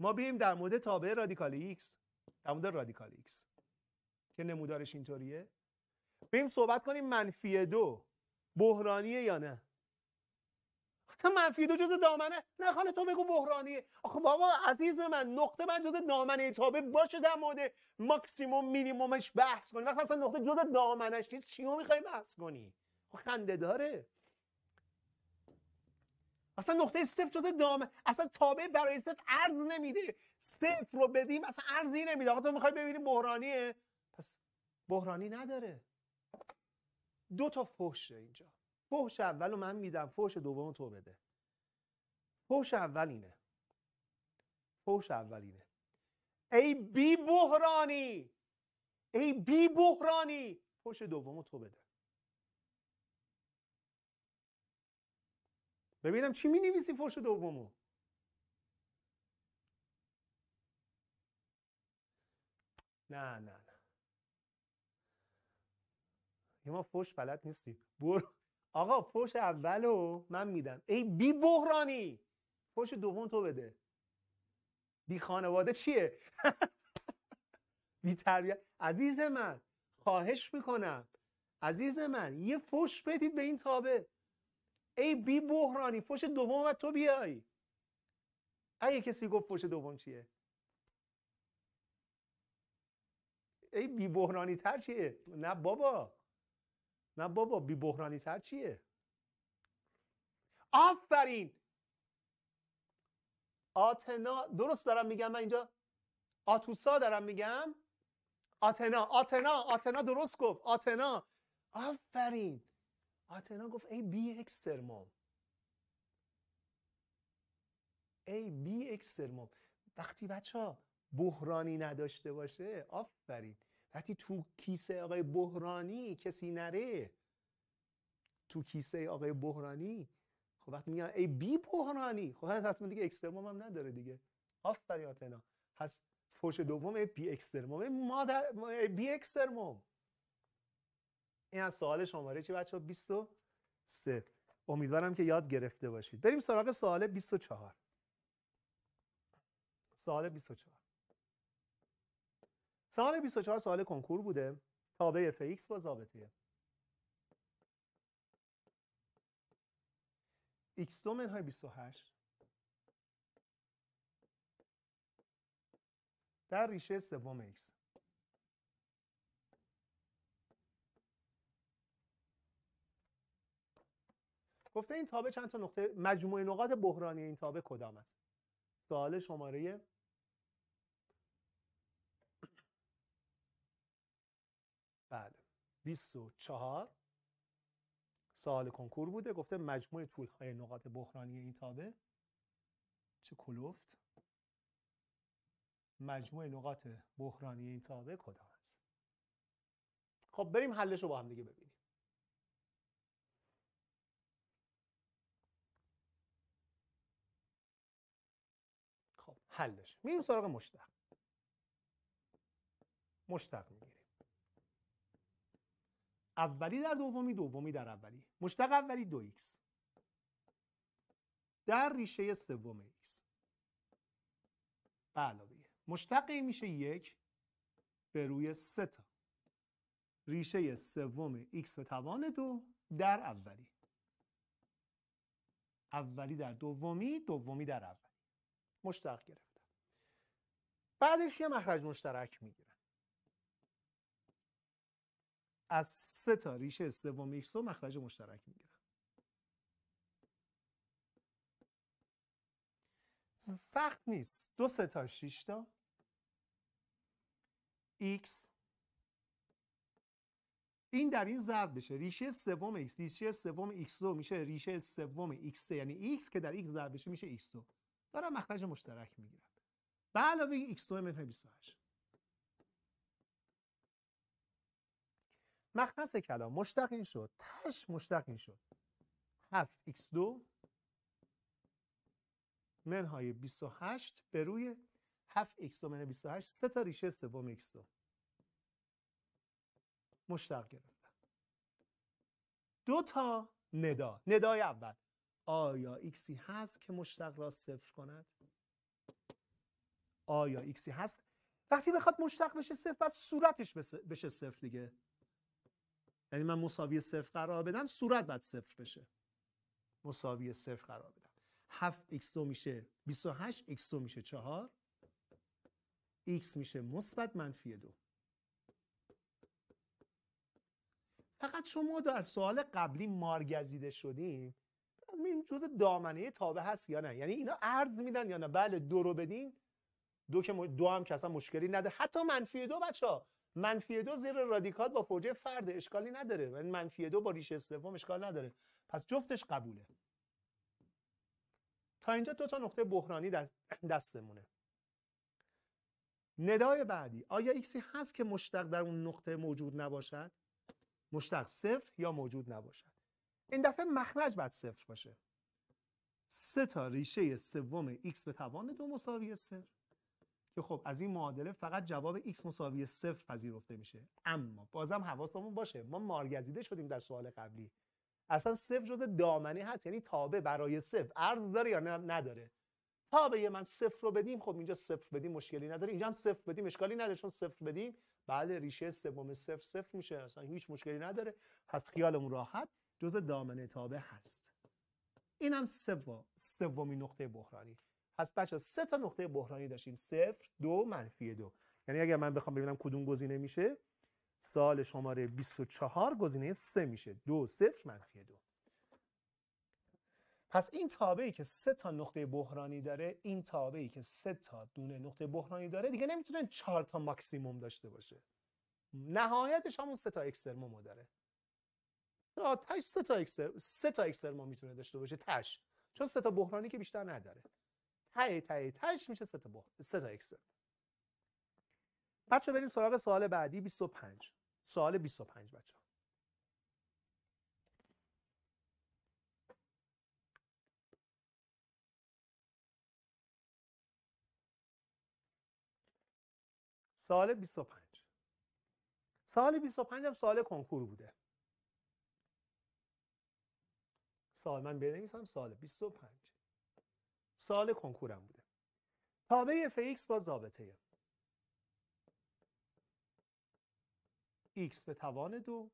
ما بیایم در مورد تابع رادیکال ایکس در مورد رادیکال ایکس که نمودارش اینطوریه. بیایم صحبت کنیم منفی دو بحرانیه یا نه؟ اصلا منفی دو جز دامنه. نه خاله تو بگو بحرانیه آخه بابا عزیز من نقطه من جز دامنه. تابع باشه در مورد ماکسیموم مینیمومش بحث کنی وقتی اصلا نقطه جز دامنش نیست چی می‌خوای بحث کنی؟ خنده داره. اصلا نقطه صفر جز دامه اصلا تابع برای صفر عرض نمیده. صفر رو بدیم اصلا ارزی نمیده. آقا تو می‌خوای ببینی بحرانیه؟ پس بحرانی نداره. دو تا فحشه اینجا. فحش اول من میدم. فحش دوم تو بده. فحش اول اینه. فحش اول اینه. ای بی بحرانی! ای بی بحرانی! فحش دوم تو بده. ببینم چی می نویسی فوش دومو. نه نه نه. ما فوش بلد نیستیم. برو. آقا فوش اولو من میدم. ای بی بحرانی! فوش دوم تو بده. بی خانواده چیه؟ بی تربیت. عزیز من خواهش می‌کنم. عزیز من یه فوش بدید به این تابه. ای بی بحرانی فوش دوم و تو بیای. اگه کسی گفت فوش دوم چیه؟ ای بی بحرانی تر چیه؟ نه بابا. نه بابا بی بحرانی تر چیه؟ آفرین! آتنا درست دارم میگم من اینجا؟ آتوسا دارم میگم؟ آتنا آتنا آتنا درست گفت آتنا. آفرین! آتنا گفت ای بی اکسترموم ای بی اکسترموم وقتی بچه ها بحرانی نداشته باشه آفرین. وقتی تو کیسه آقای بحرانی کسی نره تو کیسه آقای بحرانی خب وقتی میگن ای بی بحرانی خب حتما دیگه اکسترموم هم نداره دیگه. آفرین آتنا. هست فوش دوم ای بی اکسترموم مادر بی اکسترموم این از سوال شماره چی بچه ها 23 امیدوارم که یاد گرفته باشید. بریم سراغ سوال 24 سوال 24 سوال 24 سوال کنکور بوده. تابع fx با ضابطه. X2 منهای 28 در ریشه سوم x. گفته این تابع چند تا نقطه؟ مجموعه نقاط بحرانی این تابع کدام است؟ سوال شماره بله 24 سوال کنکور بوده گفته مجموع طول های نقاط بحرانی این تابع چه کلوفت مجموع نقاط بحرانی این تابع کدام است؟ خب بریم حلش رو با هم دیگه ببینیم. حلش. میریم سراغ مشتق. مشتق اولی در دومی دومی در اولی. مشتق اولی دو x در ریشه سوم x به علاوه مشتق میشه یک به روی سه تا. ریشه سوم x به توان دو در اولی. اولی در دومی دومی در اولی. مشتق گرفت بعدش یه مخرج مشترک می‌گیرن از سه تا ریشه سوم ایکس مخرج مشترک می‌گیرن سخت نیست. دو سه تا شیش تا. x این در این ضرب بشه. ریشه سوم x ریشه سوم x2 میشه ریشه سوم x یعنی x که در x ضرب بشه میشه x2 دارم مخرج مشترک می‌گیرم. به علاوه x2 منهای 28 مخنس کلام. مشتق این شد. تش مشتق این شد. 7x2 منهای 28 به روی 7x2 منهای 28 سه تا ریشه سوم x2 مشتق گرفتم دو تا ندا. ندای اول. آیا ایکسی هست که مشتق را صفر کند؟ آیا ایکسی هست؟ وقتی بخواد مشتق بشه صفر بعد صورتش بشه صفر دیگه. یعنی من مساوی صفر قرار بدم صورت بعد صفر بشه. مساوی صفر قرار بدم. 7 x2 میشه 28 x2 میشه 4 x میشه مثبت منفی 2 فقط شما در سوال قبلی مارگزیده شدیم این جزء دامنه تابع هست یا نه؟ یعنی اینا ارز میدن یا نه؟ بله دو رو بدین. دو که دو هم که اصلا مشکلی نداره. حتی منفی دو بچه ها منفی دو زیر رادیکال با فرجه فرد اشکالی نداره. یعنی منفی دو با ریشه سوم اشکال نداره. پس جفتش قبوله. تا اینجا دو تا نقطه بحرانی دست دستمونه. ندای بعدی. آیا ایکسی هست که مشتق در اون نقطه موجود نباشد؟ مشتق صفر یا موجود نباشد؟ این دفعه مخرج باید صفر باشه. سه تا ریشه سوم x به توان دو مساوی صفر. که خب از این معادله فقط جواب x مساوی صفر پذیرفته میشه. اما بازم حواستمون باشه ما مارگزیده شدیم در سوال قبلی. اصلا صفر جز دامنه هست یعنی تابع برای صفر. عرض داره یا نداره. تابع من صفر رو بدیم خب اینجا صفر بدیم مشکلی نداره. اینجا هم صفر بدیم اشکالی نداره چون صفر بدیم بله ریشه سوم صفر صفر میشه. اصلا هیچ مشکلی نداره. پس خیالمون راحت جز دامنه تابع هست. اینم سوم سومی نقطه بحرانی. پس بچه سه تا نقطه بحرانی داشتیم. صفر دو منفی دو. یعنی اگر من بخوام ببینم کدوم گزینه میشه سوال شماره 24 گزینه سه میشه. دو صفر منفی دو. پس این تابعی که سه تا نقطه بحرانی داره این تابعی که سه تا دونه نقطه بحرانی داره دیگه نمی‌تونه چهار تا ماکسیموم داشته باشه. نهایتش همون سه تا اکسترموم داره. تهش سه تا اکستر سه تا اکسترموم می‌تونه داشته باشه. تهش. چون سه تا بحرانی که بیشتر نداره. تای تای تش میشه سه تا بحران سه تا اکسترموم بچه بریم سراغ سوال بعدی 25 سوال 25 بچه سال 25 سال 25 هم سال کنکور بوده. سال من بنویسم سال 25 سال کنکورم بوده. تابع f با ضابطه. X به توان دو.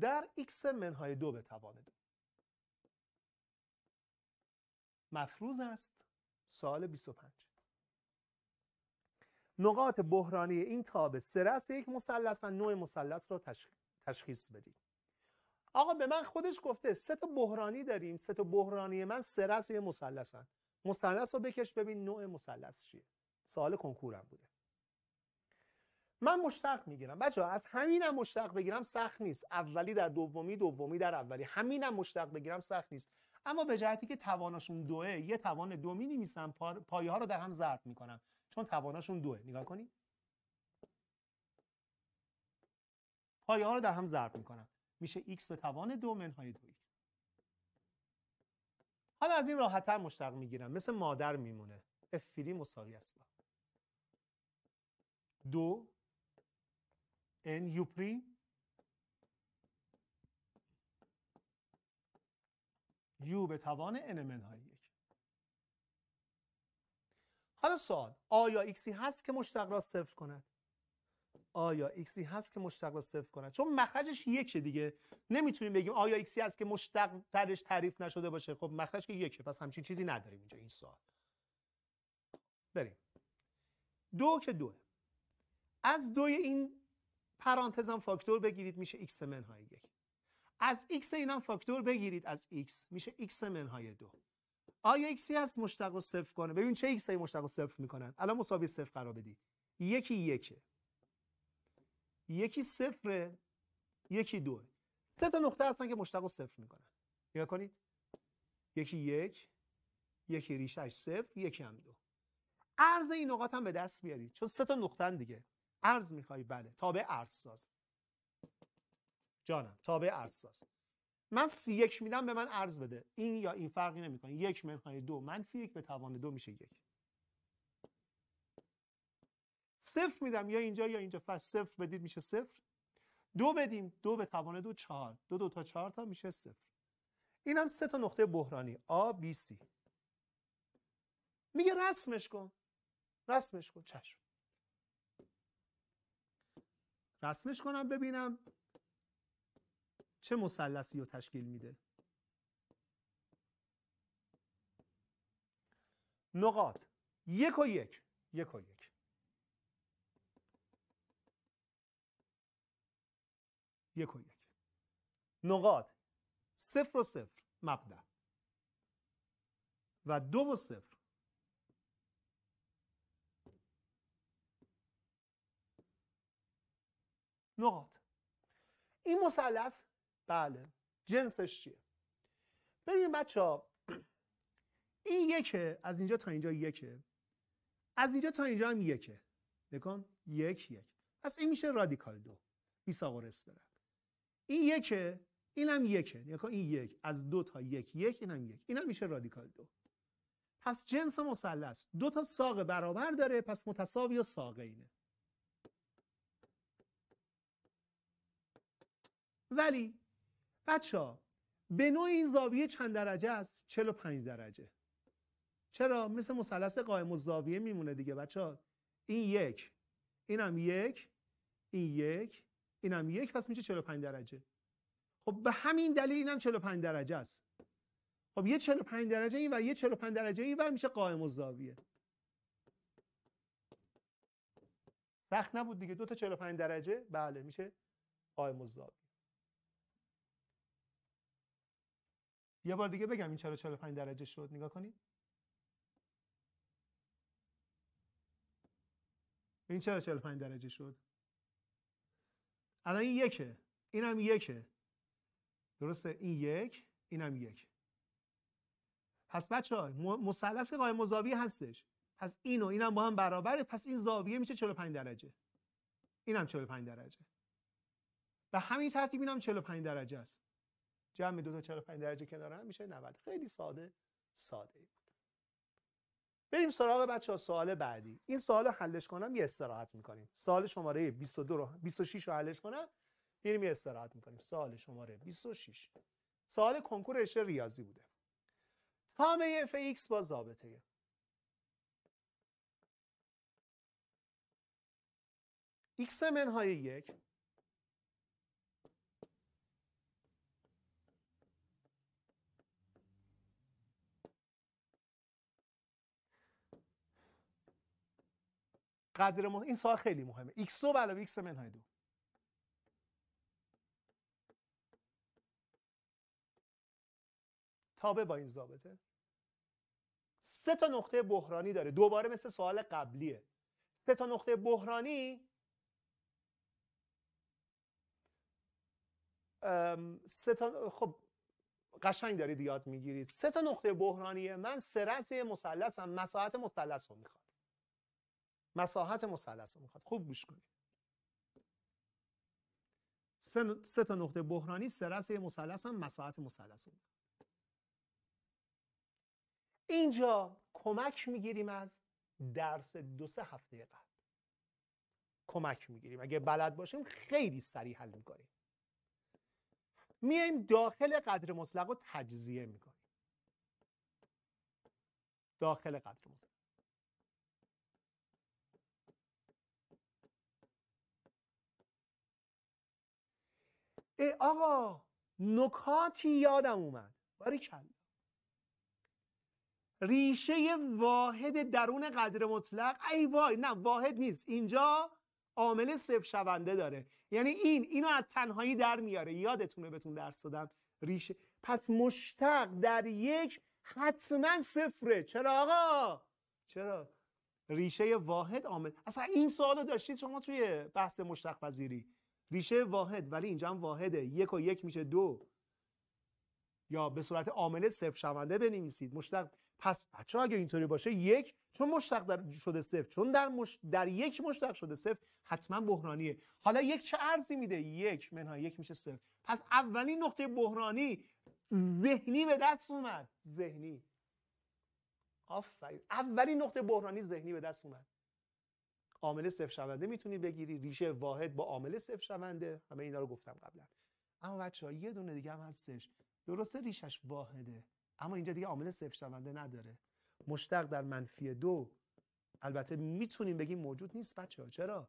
در x منهای دو به توان دو. مفروض است. سال 25 نقاط بحرانی این تابع سرس یک مثلث نوع مثلث رو تشخیص بدید. آقا به من خودش گفته سه تا بحرانی داریم. سه تا بحرانی من سرس یه مثلثن. مثلث رو بکش ببین نوع مثلث چیه. سوال کنکورم بوده. من مشتق می‌گیرم. بچه ها از همینم مشتق بگیرم سخت نیست. اولی در دومی دومی در اولی. همینم مشتق بگیرم سخت نیست. اما به جهتی که تواناشون دوه یه توان دو می نویسم پایه ها رو در هم ضرب می‌کنم. چون تواناشون دوه. نگاه کنید پایه ها رو در هم ضرب می‌کنم. میشه x به توان دو منهای دو x. حالا از این راحتتر مشتق می‌گیرم. مثل مادر میمونه. F فری مساوی است با. دو n یو پری یو به توان n منهای یک. حالا سوال. آیا ایکسی هست که مشتق را صفر کند؟ آیا ایکسی هست که مشتق را صفر کند چون مخرجش یکه دیگه. نمی‌تونیم بگیم آیا ایکسی هست که مشتق توش تعریف نشده باشه. خب مخرج که یکه. پس همچین چیزی نداریم اینجا این سوال. بریم. دو که دوه از دوی این پرانتزم فاکتور بگیرید میشه ایکس منهای یک. از ایکس اینم فاکتور بگیرید از ایکس میشه ایکس منهای دو. آیا ایکسی هست مشتق و صفر کنه. ببین چه ایکس مشتق و صفر می‌کنن. الان مساوی صفر قرار بدی. یکی یکه. یکی صفره یکی دوه سه تا نقطه هستن که مشتق صفر می‌کنن. نگاه کنید. یکی یک یکی ریشش صفر یکی هم دو. عرض این نقاط هم به دست بیارید. چون سه تا نقطه دیگه. عرض می‌خوای بله. تابع عرض ساز. جانم تابع عرض ساز. من سی یک میدم به من عرض بده. این یا این فرقی نمی‌کنه. یک منهای دو. منفی یک به توان دو میشه یک. صفر میدم. یا اینجا یا اینجا. پس صفر بدید میشه صفر. دو بدیم. دو به توان دو چهار. دو دو تا چهار تا میشه صفر. این هم سه تا نقطه بحرانی. A, B, C میگه رسمش کن. رسمش کن. چشم. رسمش کنم ببینم چه مثلثی رو تشکیل میده. نقاط. یک و یک. یک و یک. یک و یک. نقاط. صفر و صفر مبدع و دو و صفر. نقاط. این مثلث بله جنسش چیه؟ ببین بچه ها این یکه از اینجا تا اینجا یکه. از اینجا تا اینجا هم یکه. نکن یک یک. پس این میشه رادیکال دو. بیساغورس برم این یکه این هم یکه نکن این یک از دو تا یک یک این هم یک. این هم میشه رادیکال دو. پس جنس مثلث دو تا ساق برابر داره پس متساوی و ساقینه. ولی بچه ها به نوع این زاویه چند درجه است؟ 45 درجه. چرا؟ مثل مثلث قائم الزاویه میمونه دیگه بچه ها. این یک اینم یک این یک اینم یک پس میشه 45 درجه. خب به همین دلیل اینم 45 درجه است. خب یه 45 درجه این و یه 45 درجه این ور میشه قائم الزاویه سخت نبود دیگه دو تا 45 درجه؟ بله میشه قائم الزاویه یه بار دیگه بگم این چرا 45 درجه شد نگاه کنید. این چرا 45 درجه شد؟ الان این یکه. اینم یکه. درسته؟ این یک اینم یک. پس بچه ها مثلث قائم مزاوی هستش. پس این و اینم با هم برابره. پس این زاویه میشه 45 درجه. اینم 45 درجه. به همین ترتیب اینم 45 درجه است. جمع دو تا 45 درجه کنار هم میشه 90 خیلی ساده. ساده. بریم سراغ بچه ها سوال بعدی. این سوال حلش کنم یه استراحت می‌کنیم. سوال شماره 22 رو 26 رو حلش کنم میریم یه استراحت می‌کنیم. سوال شماره 26 سوال کنکور رشته ریاضی بوده. تابع اف ایکس با ضابطه. ایکس منهای یک قدر مطلق. این سوال خیلی مهمه. X2 به علاوه x منهای دو. تابع با این ضابطه. سه تا نقطه بحرانی داره. دوباره مثل سوال قبلیه. سه تا نقطه بحرانی سه تا خب قشنگ دارید یاد می‌گیرید. سه تا نقطه بحرانیه من سه رأس مثلثم مساحت مثلث رو می‌خواد مساحت مثلث رو می‌خواد. خوب گوش کنید سه, سه تا نقطه بحرانی سه رأس مثلث هم مساحت مثلث رو می‌خواد. اینجا کمک می‌گیریم از درس دو سه هفته قبل. کمک می‌گیریم. اگه بلد باشیم خیلی سریع حل می‌کنیم. میایم داخل قدر مطلق رو تجزیه می‌کنیم. داخل قدر مطلق. ای آقا نکاتی یادم اومد. باری کلا ریشه واحد درون قدر مطلق. ای وای نه واحد نیست. اینجا عامل صفر شونده داره. یعنی این اینو از تنهایی در میاره. یادتونه بهتون درس دادم. ریشه. پس مشتق در یک حتما صفره. چرا آقا؟ چرا؟ ریشه واحد عامل. اصلا این سوالو داشتید شما توی بحث مشتق پذیری. ریشه واحد ولی اینجا هم واحده. یک و یک میشه دو. یا به صورت عامل صفر شونده بنویسید. مشتق پس بچه اگه اینطوری باشه یک چون مشتق در شده صفر. چون در, مش... در یک مشتق شده صفر حتما بحرانیه. حالا یک چه ارزی میده؟ یک. منها یک میشه صفر. پس اولین نقطه بحرانی ذهنی به دست اومد. ذهنی. آفرین. اولین نقطه بحرانی ذهنی به دست اومد. عامل صفر شونده می‌تونی بگیری. ریشه واحد با عامل صفر شونده. همه اینا رو گفتم قبلا. اما بچه ها یه دونه دیگه هم هستش. درسته ریشش واحده اما اینجا دیگه عامل صفر شونده نداره. مشتق در منفی دو. البته می‌تونیم بگیم موجود نیست بچه ها چرا؟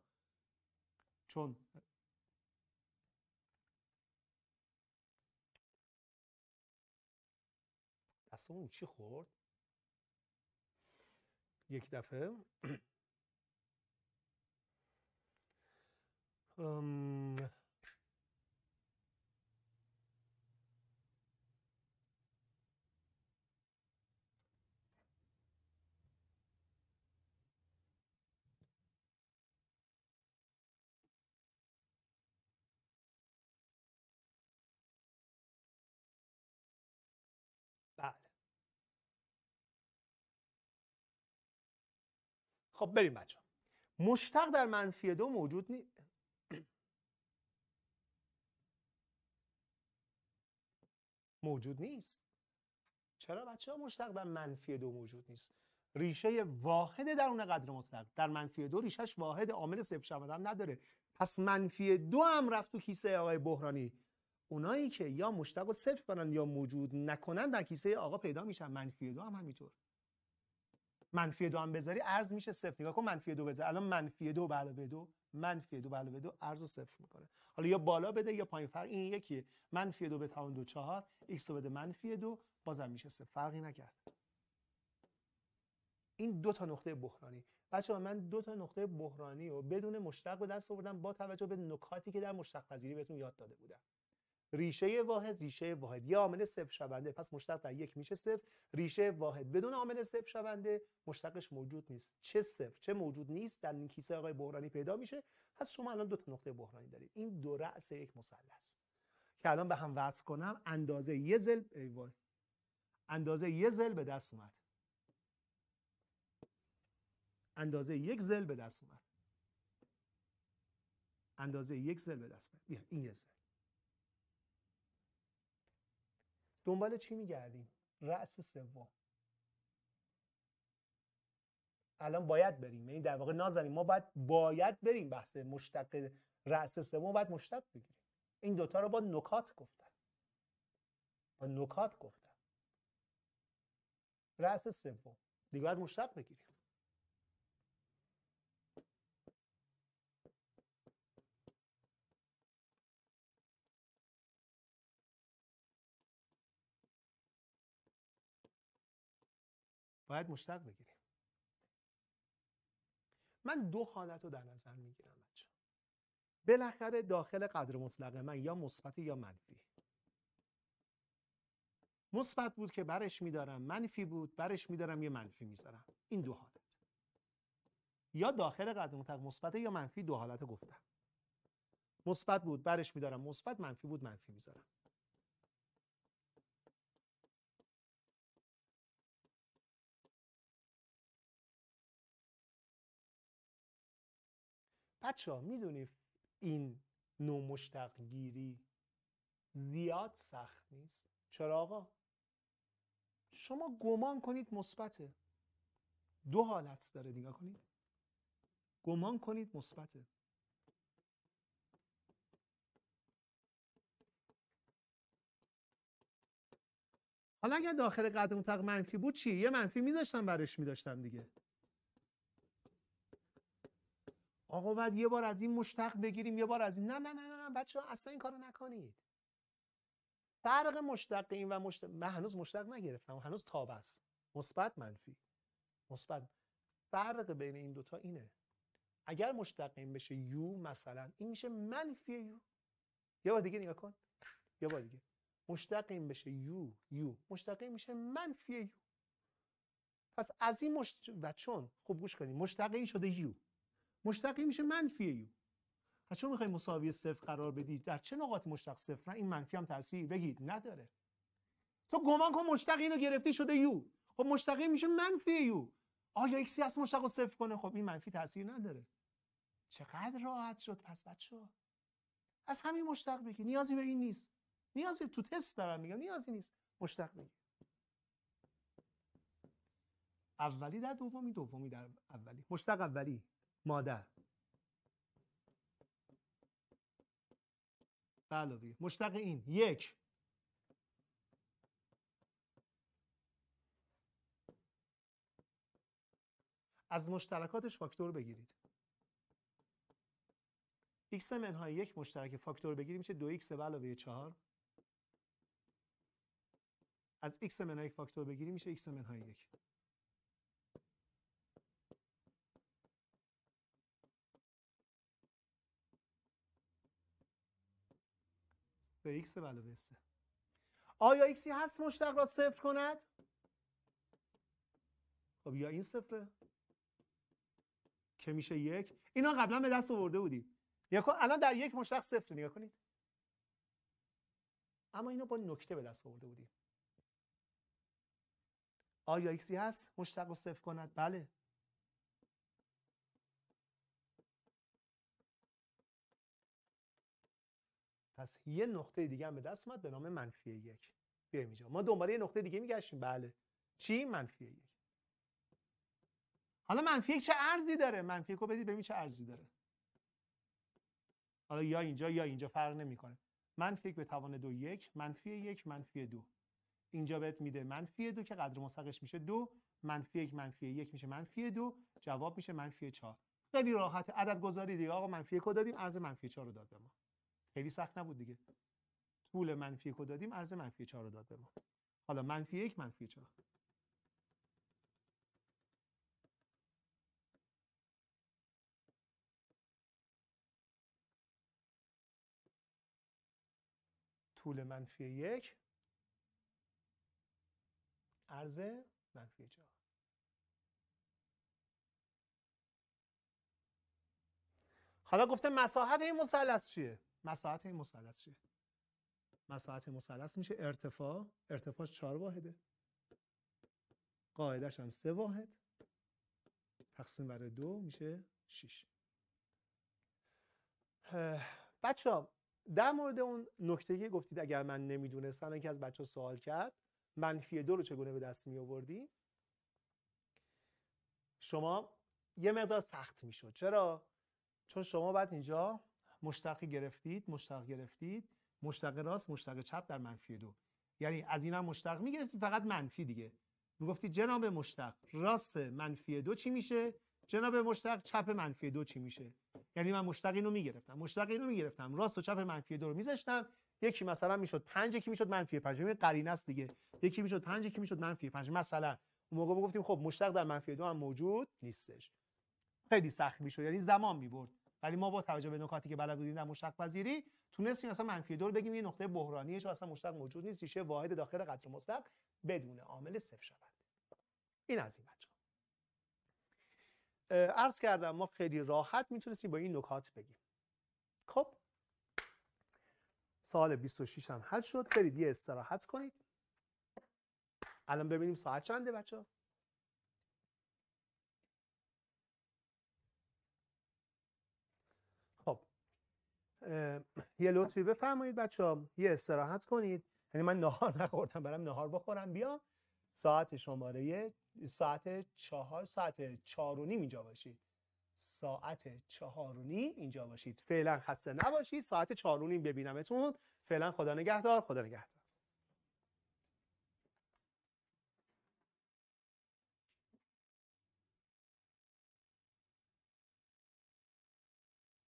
چون دستمون چی خورد؟ یک دفعه. خب بریم بچه مشتق در منفی دو موجود نیست موجود نیست. چرا بچه ها مشتق در منفی دو موجود نیست؟ ریشه واحد درون قدر مطلق. در منفی دو ریشش واحد عامل صفر شود هم نداره. پس منفی دو هم رفت تو کیسه آقای بحرانی. اونایی که یا مشتق و صفر کنن یا موجود نکنن در کیسه آقا پیدا میشن. منفی دو هم همینطور. منفی دو هم بذاری عرض میشه صفر. نگاه کن منفی دو بذاری الان منفی دو به علاوه دو منفی دو به علاوه دو عرض رو صفر می‌کنه. حالا یا بالا بده یا پایین. فرق این یکیه منفی دو به توان دو چهار. ایکس رو بده منفی دو بازم میشه صفر. فرقی نکرد. این دو تا نقطه بحرانی. بچه ها من دو تا نقطه بحرانی رو بدون مشتق به دست آوردم با توجه به نکاتی که در مشتق پذیری بهتون یاد داده بودم. ریشه واحد ریشه واحد. یا عامل صفر شونده پس مشتق در یک میشه صفر. ریشه واحد بدون عامل صفر شونده مشتقش موجود نیست. چه صفر؟ چه موجود نیست؟ در این کیسه آقای بحرانی پیدا میشه. پس شما الان دو تا نقطه بحرانی دارید. این دو رأس یک مثلث که الان به هم وصل کنم اندازه یه زل ای اندازه یه زل به دست اومد. اندازه یک زل به دست اومد. اندازه یک زل به دست اومد. این یه زل دنبال چی میگردیم؟ رأس سوم. الان باید بریم. این یعنی در واقع نازنیم ما باید باید بریم بحث مشتق رأس سوم باید مشتق بگیریم. این دوتا رو با نکات گفتن. با نکات گفتن. رأس سوم. دیگه باید مشتق بگیریم. باید مشتق بگیریم من دو حالت رو در نظر می‌گیرم بچه. بالاخره داخل قدر مطلق من یا مثبت یا منفی. مثبت بود که برش میدارم منفی بود برش میدارم یه منفی می‌ذارم. این دو حالت. یا داخل قدر مطلق مثبت یا منفی دو حالت گفتم. مثبت بود برش میدارم مثبت منفی بود منفی می‌ذارم. بچه ها می‌دونی این نوع مشتق گیری زیاد سخت نیست؟ چرا آقا؟ شما گمان کنید مثبته. دو حالت داره نگاه کنید. گمان کنید مثبته. حالا اگر داخل قدر مطلق منفی بود چی؟ یه منفی میذاشتم برش میداشتم دیگه. آقا بعد یه بار از این مشتق بگیریم یه بار از این. نه نه نه نه بچه ها اصلا این کارو نکنید. فرق مشتق این و مشتق من هنوز مشتق نگرفتم. هنوز تاب است. مثبت منفی. مثبت. فرق بین این دوتا اینه. اگر مشتق این بشه یو مثلا این میشه منفی یو. یه بار دیگه نگاه کن. یه بار دیگه. مشتق این بشه یو یو. مشتق این میشه منفی یو. پس از این مشت... و خوب گوش کنید مشتق این شده یو. مشتق این میشه منفی یو پس چون می‌خوای مساوی صفر قرار بدید در چه نقاط مشتق صفر؟ این منفی هم تاثیر بگید نداره. تو گمان کن مشتق اینو گرفتی شده یو خب مشتق این میشه منفی یو آیا ایکسی هست مشتق رو صفر کنه؟ خب این منفی تاثیر نداره. چقدر راحت شد. پس بچه از همین مشتق بگی. نیازی به این نیست. نیازی تو تست دارم میگم. نیازی نیست. مشتق بگی. اولی در دومی دومی در اولی. مشتق اولی. مادر. علاوه مشتق این. یک. از مشترکاتش فاکتور بگیرید. x منهای یک مشترک فاکتور بگیریم میشه دو x به علاوه چهار. از x منهای یک فاکتور بگیریم میشه x منهای یک. به x علاوه 3 آیا x هست مشتق را صفر کند؟ خب یا این صفره؟ که میشه یک. اینا قبلا به دست آورده بودیم. یا الان در یک مشتق صفر نگاه کنید. اما اینو با نکته به دست آورده بودیم. آیا ایکسی هست مشتق رو صفر کند؟ بله. پس یه نقطه دیگه هم به دست اومد به نام منفی یک. بیایم اینجا. ما دنبال یه نقطه دیگه میگشتیم. بله. چی؟ منفی یک. حالا منفی یک چه ارزی داره؟ منفی یک رو بدید ببین چه ارزی داره. حالا یا اینجا یا اینجا فرق نمی‌کنه. منفی یک به توان دو یک منفی یک منفی دو. اینجا بهت میده منفی دو که قدر مساقش میشه دو. منفی یک منفی یک میشه منفی دو. جواب میشه منفی چهار. خیلی راحت. عدد گذاری دیگه. آقا منفی یک رو دادیم ارز منفی چهار رو داد به ما. خیلی سخت نبود دیگه. طول منفی یک رو دادیم ارز منفی چهار رو داد به ما. حالا منفی یک منفی چهار. طول منفی یک. ارز منفی چهار. حالا گفته مساحت این مثلث چیه؟ مساحت این مثلث چیه؟ مساحت مثلث میشه ارتفاع. ارتفاعش چهار واحده. قاعدش هم سه واحد. تقسیم بر دو میشه 6 بچه ها در مورد اون نکته که گفتید اگر من نمی‌دونستم که از بچه سوال کرد منفی دو رو چگونه به دست می آوردی شما یه مقدار سخت می‌شد. چرا؟ چون شما بعد اینجا مشتق گرفتید مشتق گرفتید. مشتق راست مشتق چپ در منفی دو. یعنی از اینم مشتق می‌گرفتید فقط منفی دیگه. می‌گفتید جناب مشتق راست منفی دو چی میشه؟ جناب مشتق چپ منفی دو چی میشه؟ یعنی من مشتق اینو می‌گرفتم مشتق اینو می‌گرفتم راست و چپ منفی دو رو میذاشتم. یکی مثلا می‌شد 5 یکی می‌شد منفی 5 این قرینه است دیگه. یکی می‌شد 5 یکی می‌شد منفی 5 مثلا اون موقع گفتیم خب مشتق در منفی دو هم موجود نیستش. خیلی سخت می‌شد یعنی زمان می‌برد. ولی ما با توجه به نکاتی که بلد بودیم در مشتق پذیری تونستیم مثلا منفی دو بگیم یه نقطه بحرانیه چون اصلا مشتق موجود نیست ریشه واحد داخل قطر مطلق بدون عامل صفر شود. این از این بچه عرض کردم ما خیلی راحت می‌تونستیم با این نکات بگیم. خب. سال 26 هم حل شد. برید یه استراحت کنید. الان ببینیم ساعت چنده بچه خب یه لطفی بفرمایید بچه ها یه استراحت کنید. یعنی من نهار نخوردم برم نهار بخورم. بیام ساعت شماره ساعت چهار ساعت چهار و نیم اینجا باشید. ساعت چهار و نیم اینجا باشید. فعلا خسته نباشید. ساعت چهار و نیم ببینمتون. فعلا خدا نگهدار خدا نگهدار.